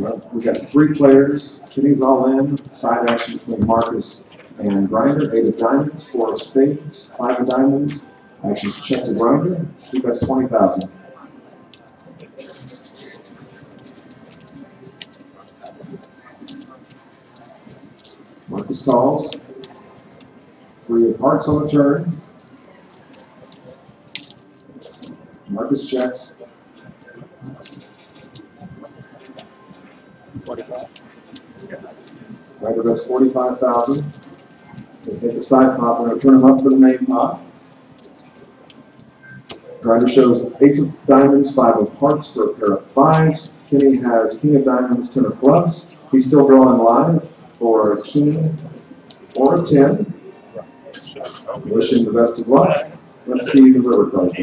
Well, we got three players. Kenny's all in. Side action between Markus and Grinder. Eight of diamonds, four of spades, five of diamonds. Actions check to Grinder. He bets twenty thousand. Markus calls. Three of hearts on the turn. Markus checks. Right, that's forty-five thousand. We'll take the side pot, we're gonna turn them up for the main pot. Grinder shows ace of diamonds, five of hearts for a pair of fives. Kenny has king of diamonds, ten of clubs. He's still drawing live for a king or a ten. Wish him the best of luck. Let's see the river card,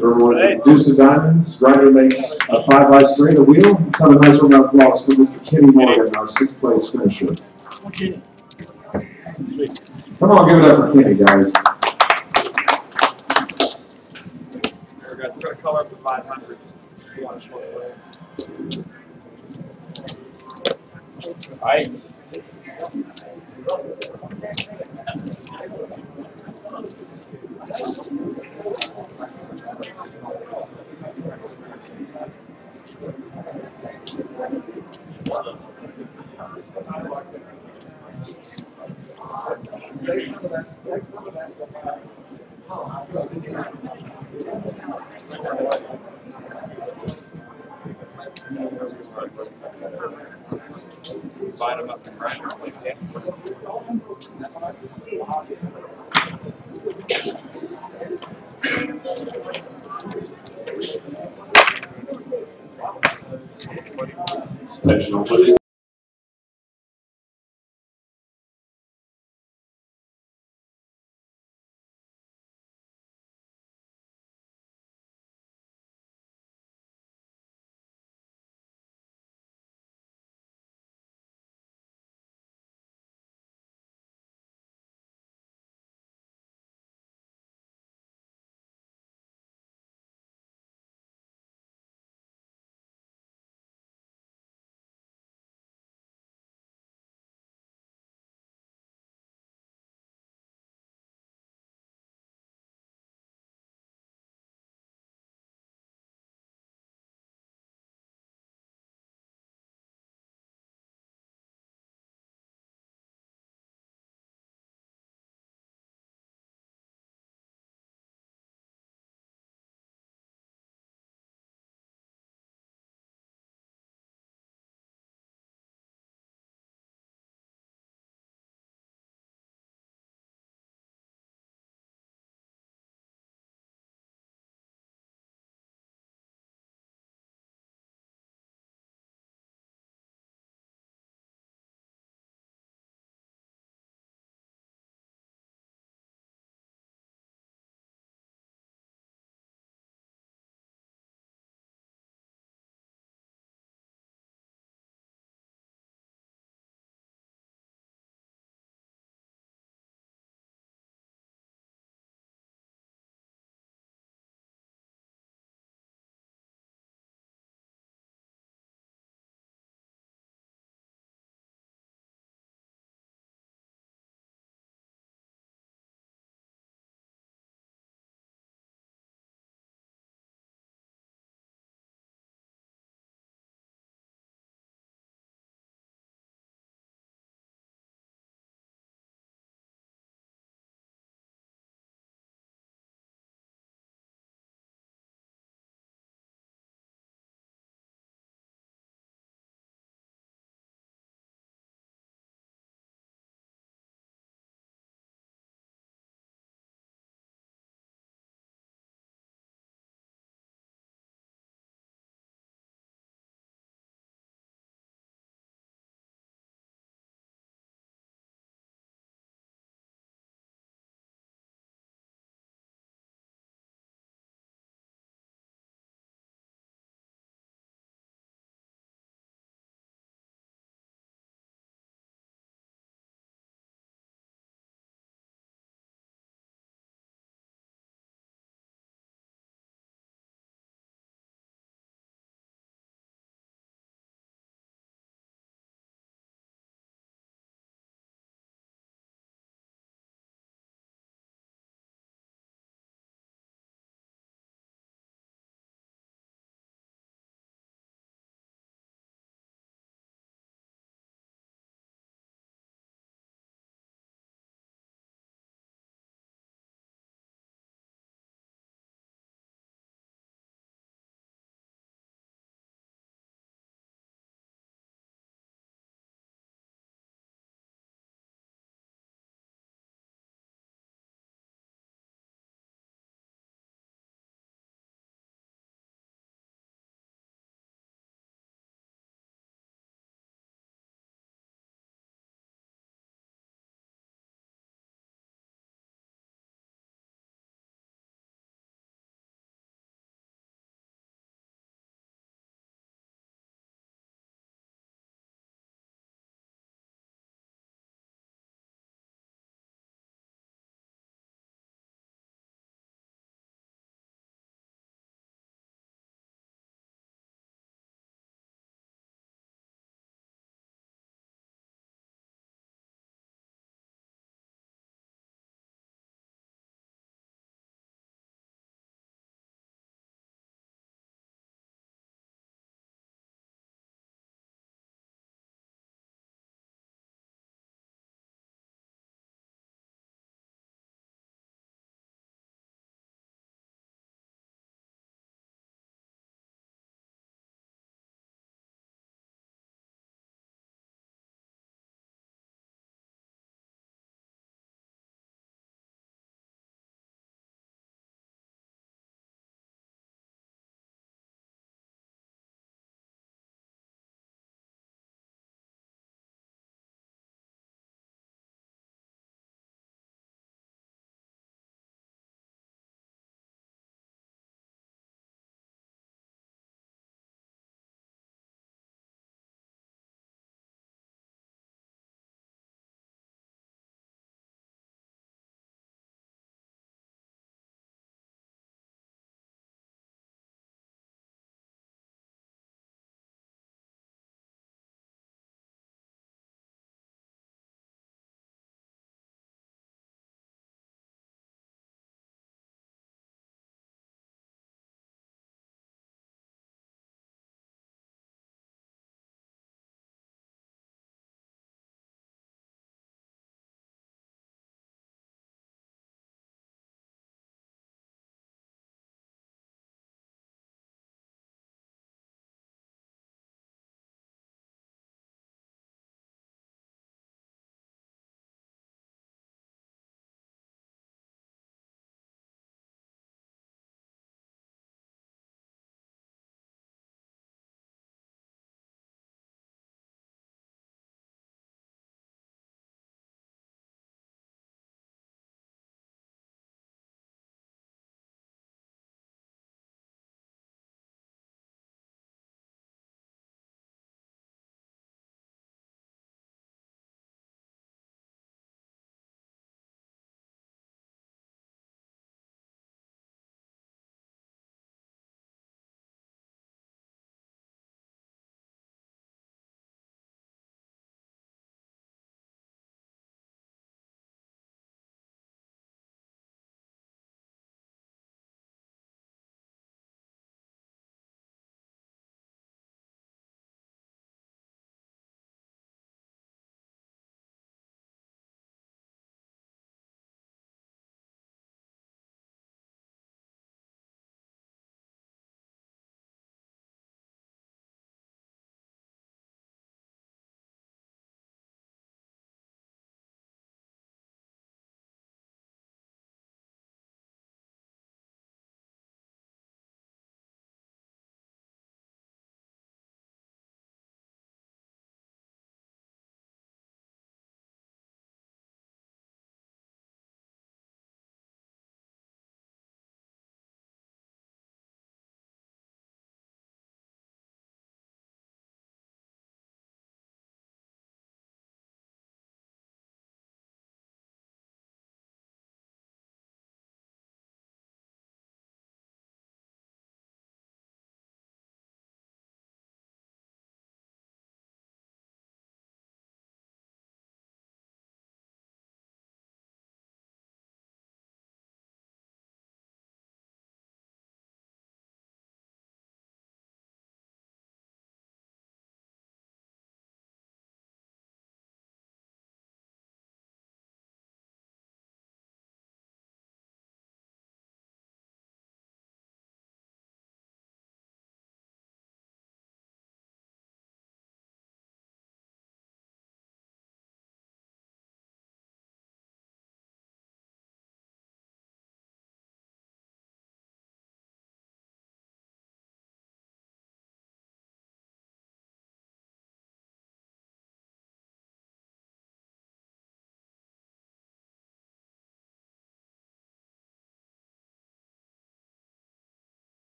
River with deuce diamonds. Grinder makes a five by straight, a wheel. Let's have a nice round of applause for Mr. Kenny Morgan, our sixth place finisher. Come on, give it up for Kenny, guys. Guys, gonna color up the five hundreds. You want a short play? Right. Divide them up and grind Dimensional Merci.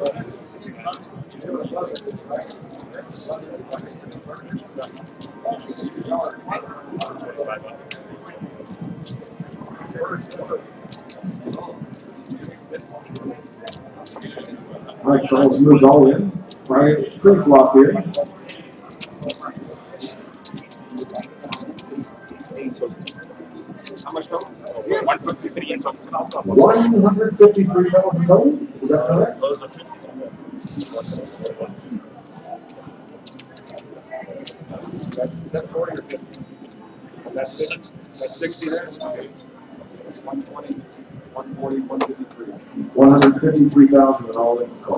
All right, Charles moved all in. Right, pretty flop here. How much total? One fifty-three in total. One hundred fifty-three thousand total, is that correct? Fifty-three thousand in all in costs.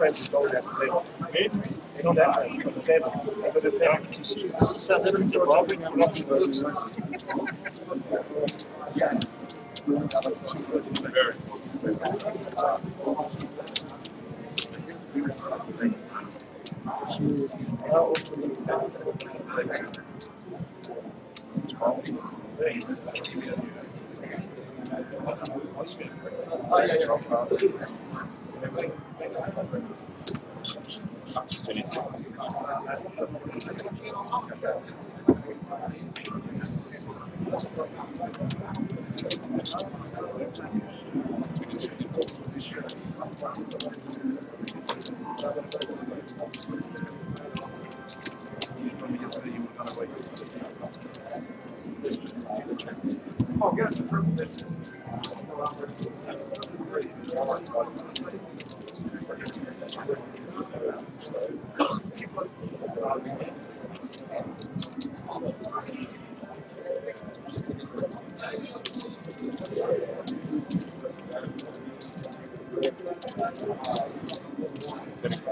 Friends who don't have the table. You don't have table. That's what they. You see, this is. Lots of looks like. Very. Twenty-six. Twenty-six in total. Oh, us a triple this. Good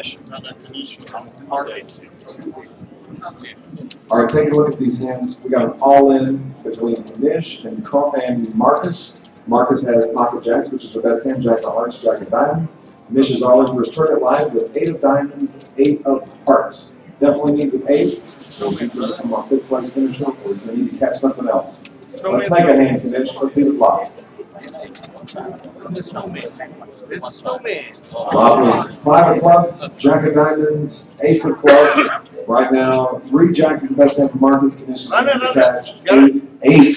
Karl and Kinesh. Not a condition. All right, take a look at these hands. We got an all-in between Nish and Karl and Markus. Markus has pocket jacks, which is the best hand, jack of hearts, jack of diamonds. Nish is all in for his tournament live with eight of diamonds, eight of hearts. Definitely needs an eight, so he's gonna come off fifth place finisher, or he's gonna need to catch something else. Let's take a hand, Nish. Let's see the flop. The snowman. This is snowman. Flop five of clubs, jack of diamonds, ace of clubs. Right now, three jacks is the best for Markus. Nish is No, no, no, no. catch Got it. eight, eight.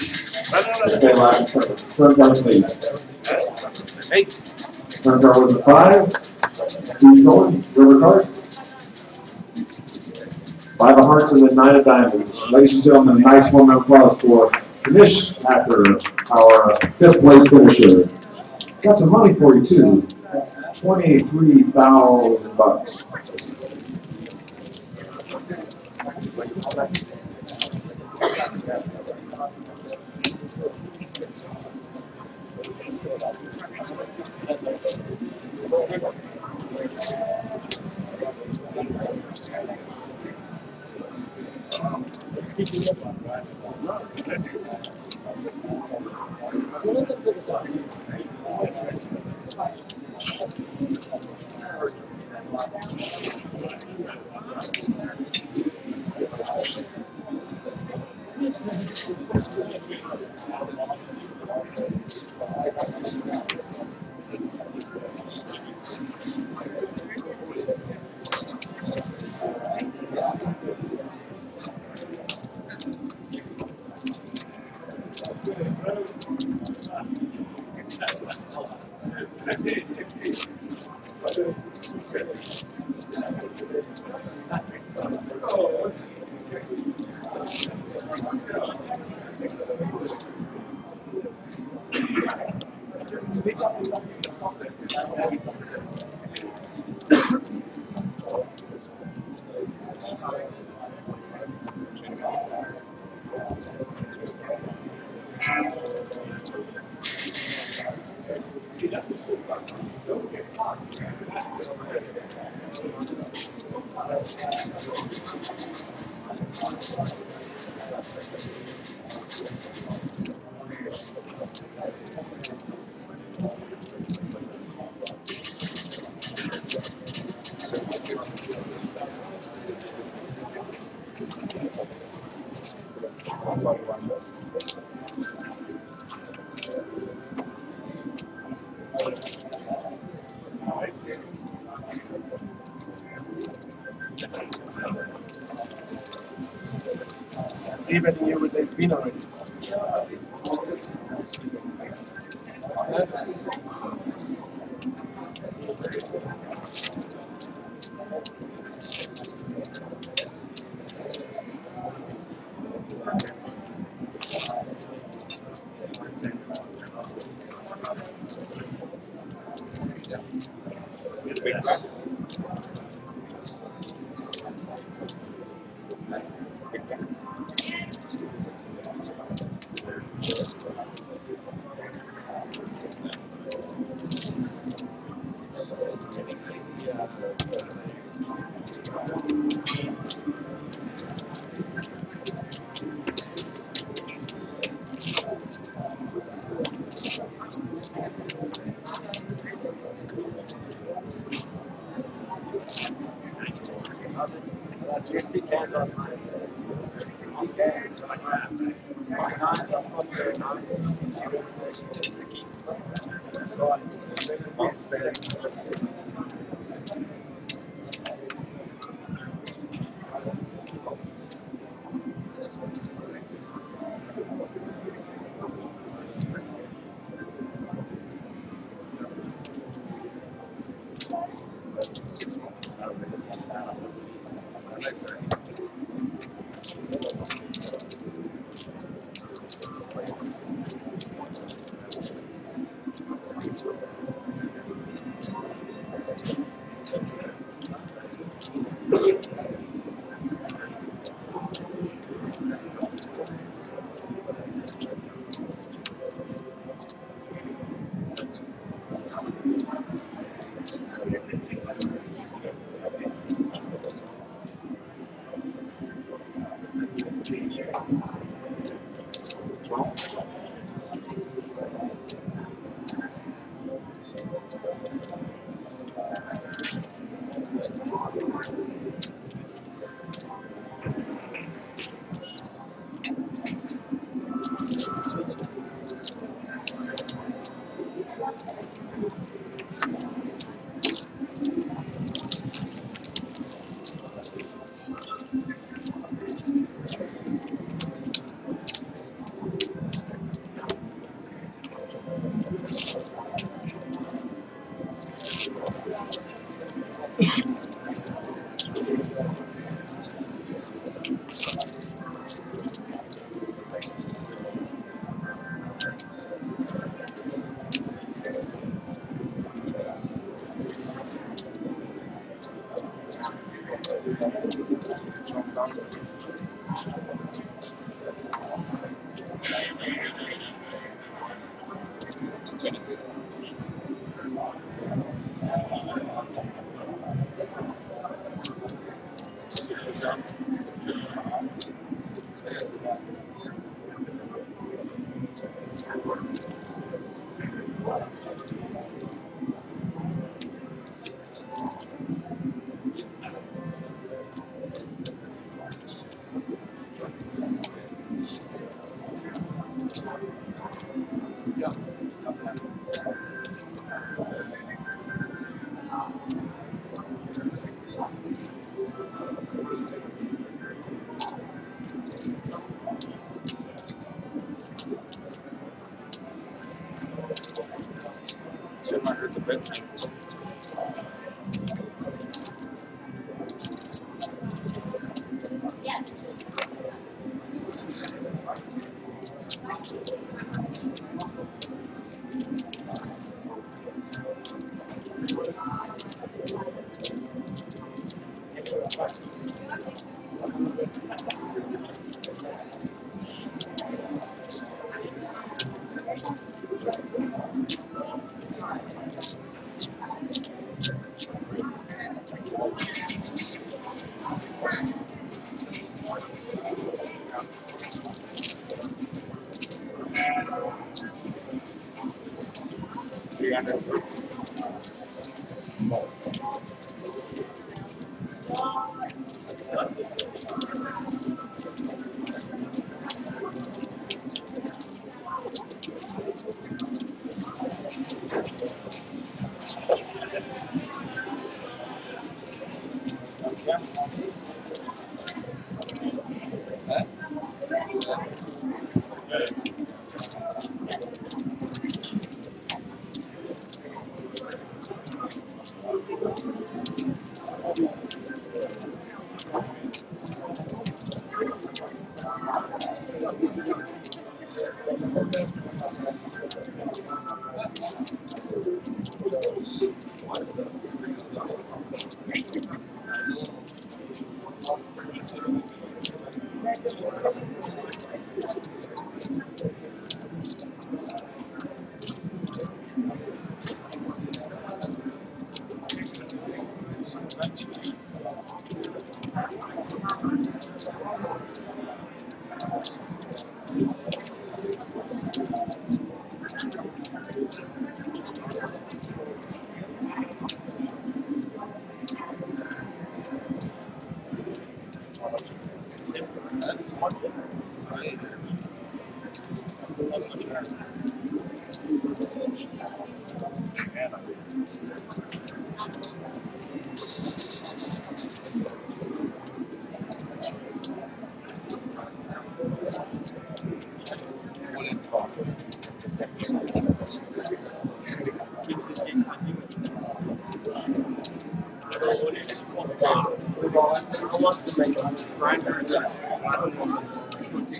No, no, no. Stay alive, turn, turn card please. Hey. Turn card was a five. Keep going, river card. Five of hearts and then nine of diamonds. Ladies and gentlemen, nice one applause for Kinesh after our fifth place finisher. Got some money for you too. Twenty-three thousand bucks. Even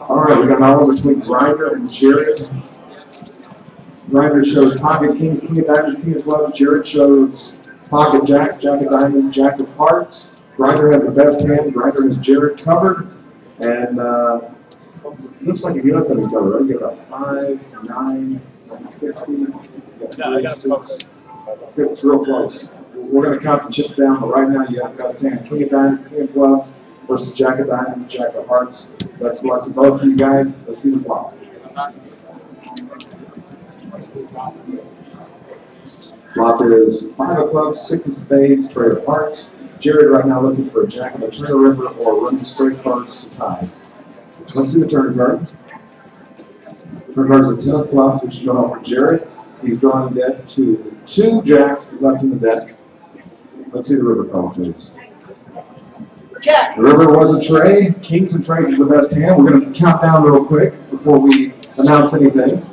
All right, we got an hour between Grinder and Jarred. Grinder shows pocket kings, king of diamonds, king of clubs. Jarred shows pocket jacks, jack of diamonds, jack of hearts. Grinder has the best hand. Grinder has Jarred covered. And uh, looks like he does have it covered, right? You got a five, nine, nine sixty. You got Yeah, I got three, six. It's real close. We're gonna count the chips down, but right now you have best hand. King of diamonds, king of clubs versus jack of diamonds, jack of hearts. Of luck to both of you guys. Let's see the flop. Flop is five of clubs, six of spades, trade of hearts. Jarred right now looking for a jack of the Turner River or running straight cards to tie. Let's see the turn card. Turn card is a ten of clubs, which is going over Jarred. He's drawing dead to two jacks left in the deck. Let's see the river card, please. Jack. The river was a trey. Kings and treys is the best hand. We're going to count down real quick before we announce anything.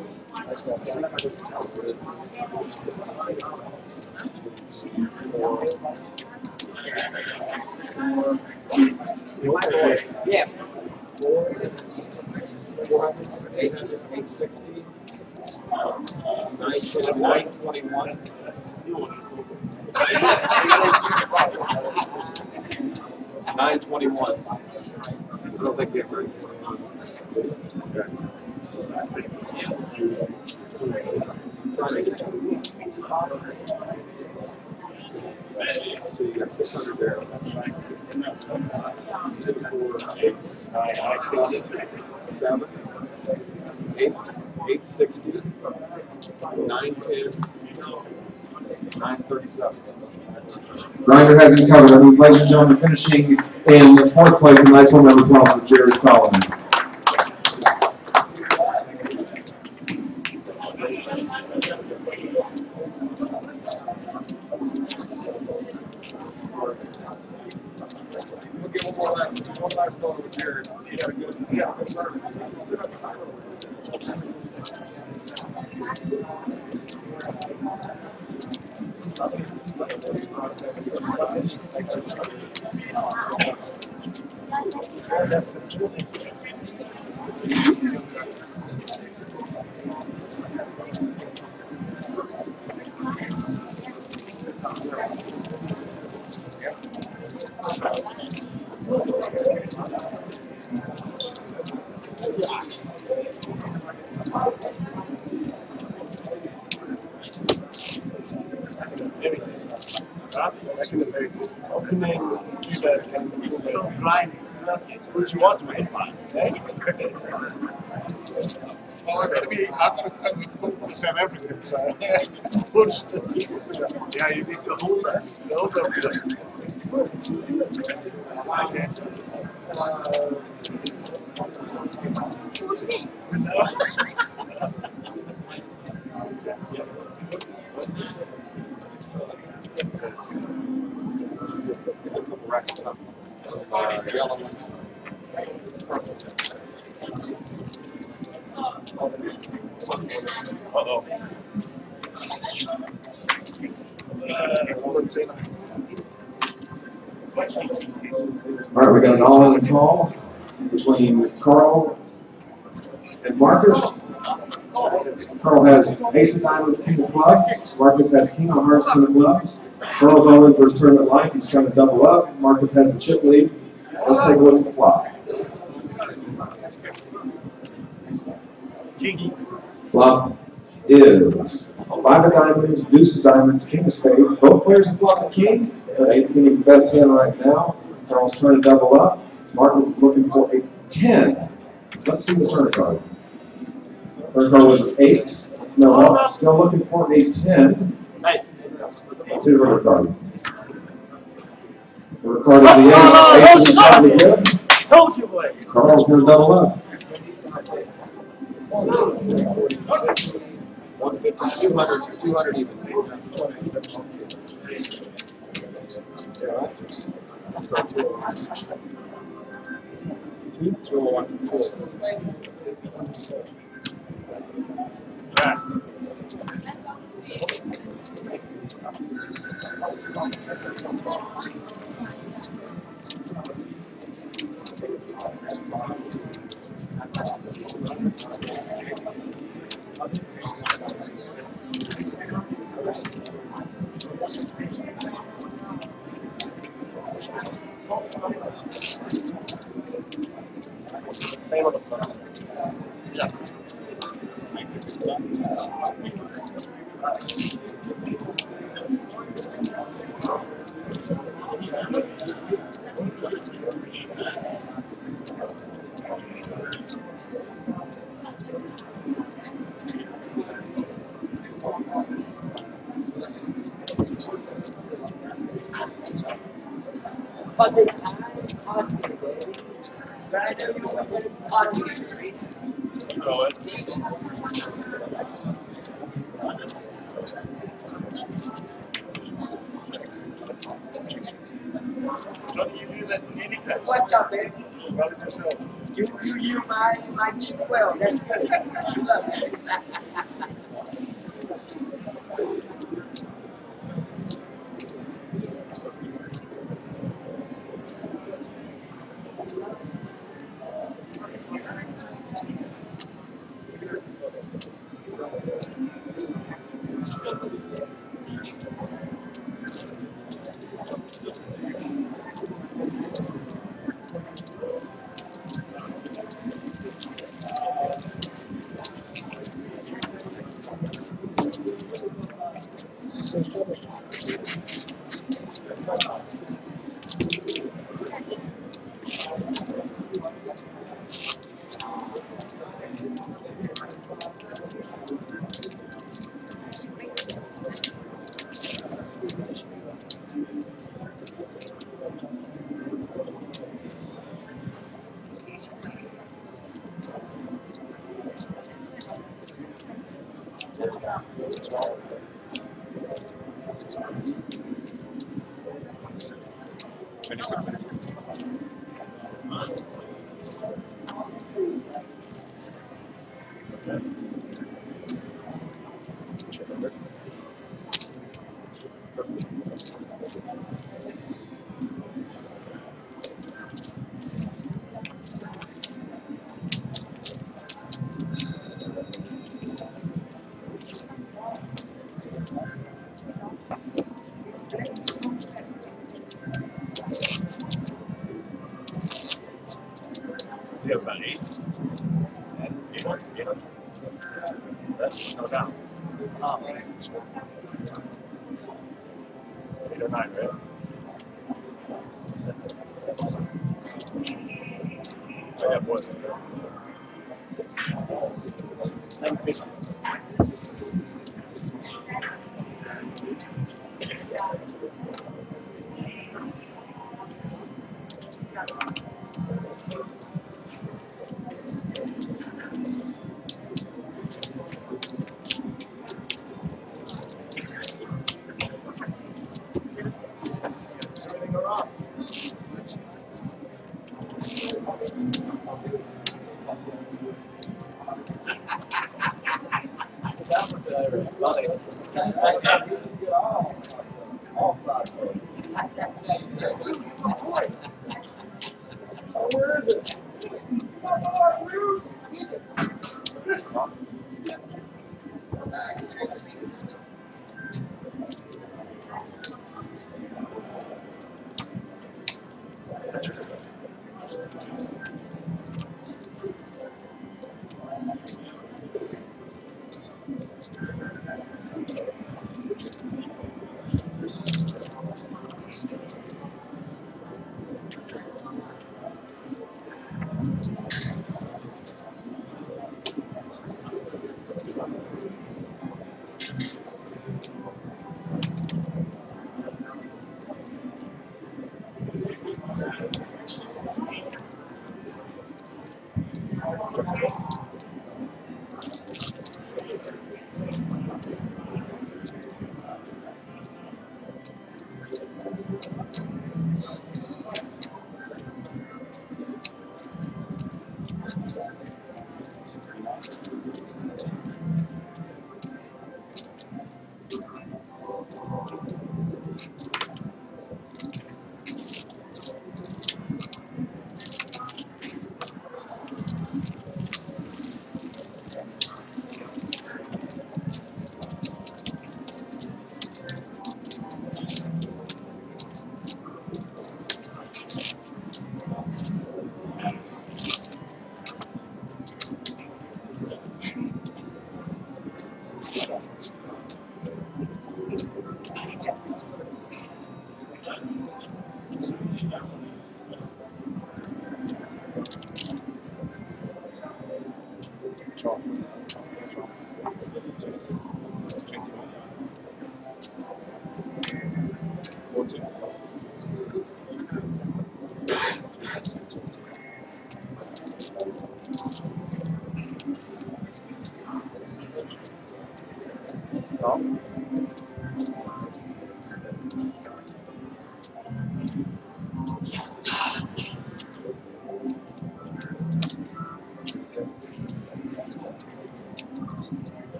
Yeah. Eight hundred, eight sixty. Nine, nine twenty-one. Nine twenty-one. I don't think they're very. So you got six hundred there. Seven, eight, eight sixty, nine ten, nine thirty-seven. Grinder has him covered. That means, ladies and gentlemen, finishing in fourth place, nice one, round of applause for Jarred Soloman. 先ほどのお話を聞きました。What you want to make fun? Well, I'm gonna be, I'm gonna come and look for the South Africans, so. Yeah, you need to hold that. Hold that. Nice answer. A couple racks of something. Some, uh, yellow ones. All right, we got an all-in call between Karl and Markus. Karl has ace of diamonds, king of clubs. Markus has king of hearts, king of clubs. Karl's all in for his tournament life. He's trying to double up. Markus has the chip lead. Let's take a look at the flop. Flop is five of diamonds, deuce of diamonds, king of spades. Both players have flopped the king, but ace king is the best hand right now. Karl's trying to double up. Markus is looking for a ten. Let's see the turn card. Turn card was an eight. That's no help. Still looking for a ten. Nice. Let's see the river card. The river card is the oh, ace. Ace is good. Told you, boy. Karl's gonna double up. One fifty, two hundred, two hundred even. Two oh one, two oh Jack. Same on the front. Yeah.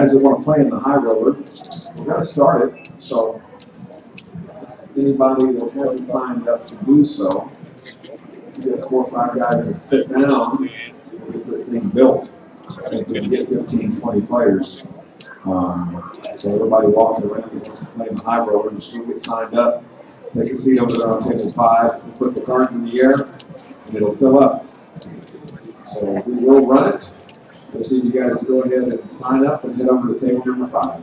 Guys that want to play in the high roller, we're gonna start it, so anybody that hasn't signed up to do so, get four or five guys to sit down, we'll get the thing built. I think we can get 15, 20 players. Um, so everybody walking around who wants to play in the high roller, just go get signed up. Take a seat over there on table five, and put the cards in the air, and it'll fill up. So we will run it. Just need you guys to go ahead and sign up and head over to table number five.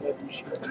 задним счетом.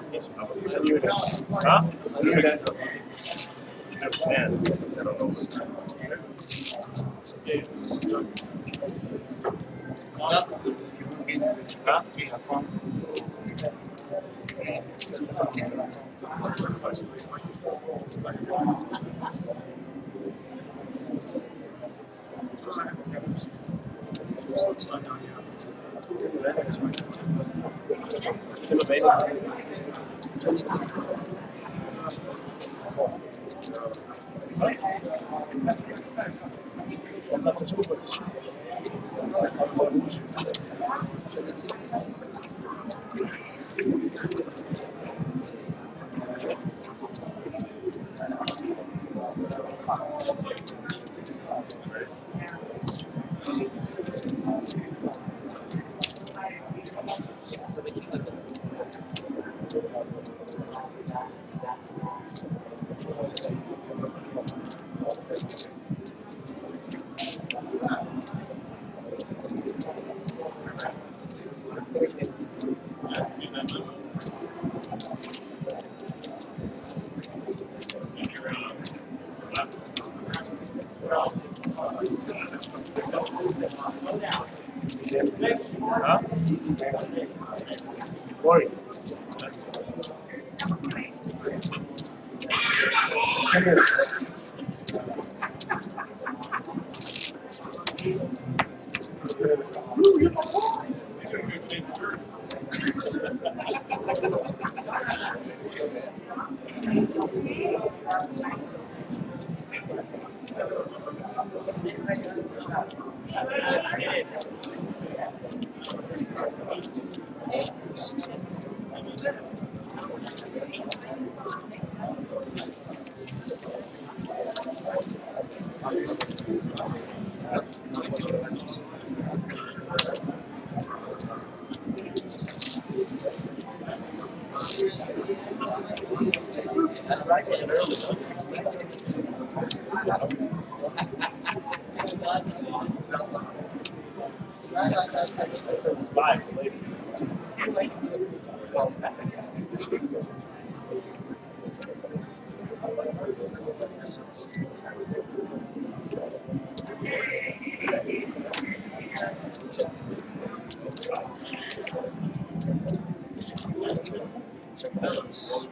I knew. Yeah. Twenty-six. Twenty-six. Six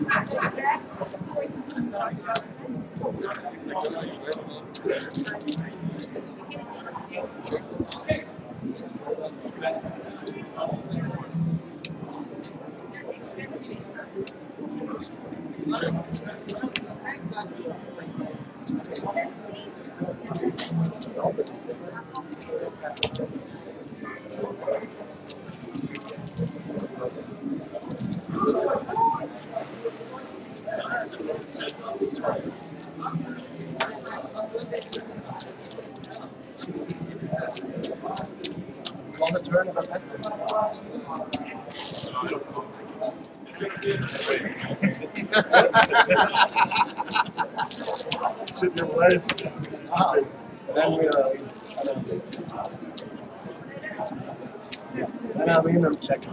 On Your. Then we are. Then I'll lean and check it.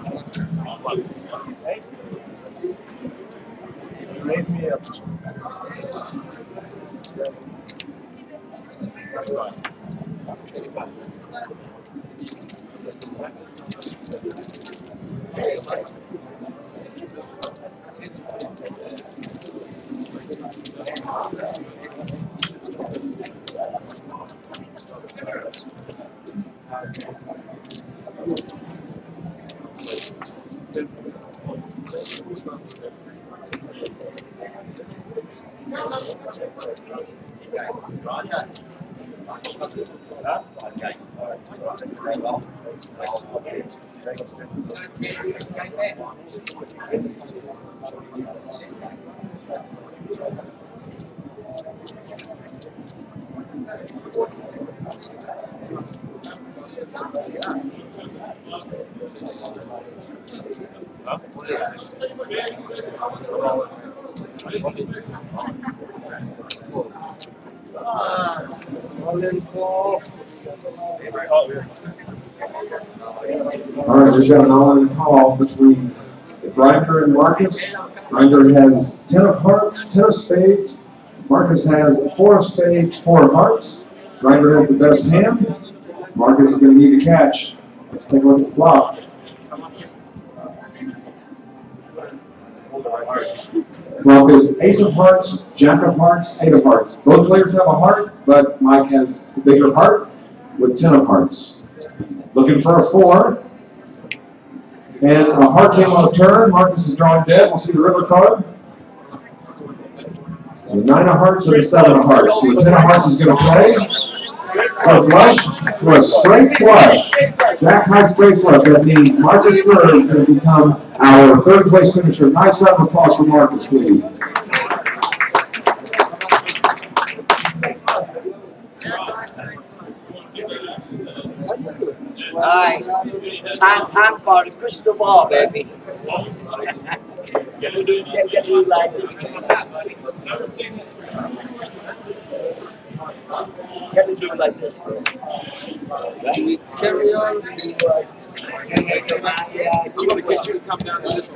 Raise me up. Twenty-five. One in call. All right, we've got an all-in call between Grinder and Markus. Grinder has ten of hearts, ten of spades. Markus has four of spades, four of hearts. Grinder has the best hand. Markus is gonna need a catch. Let's take a look at the flop. Well, there's ace of hearts, jack of hearts, eight of hearts. Both players have a heart, but Mike has the bigger heart with ten of hearts. Looking for a four. And a heart came on the turn. Markus is drawing dead. We'll see the river card. So nine of hearts and a seven of hearts. So the ten of hearts is going to play. A flush, for a straight flush. Jack high straight flush. That means Markus Bird is going to become our third place finisher. Nice round of applause for Markus, please. Alright, time, time for the crystal ball, baby. They're gonna do like this. Do like this. Do we carry on? We, You want to get you to come down to this.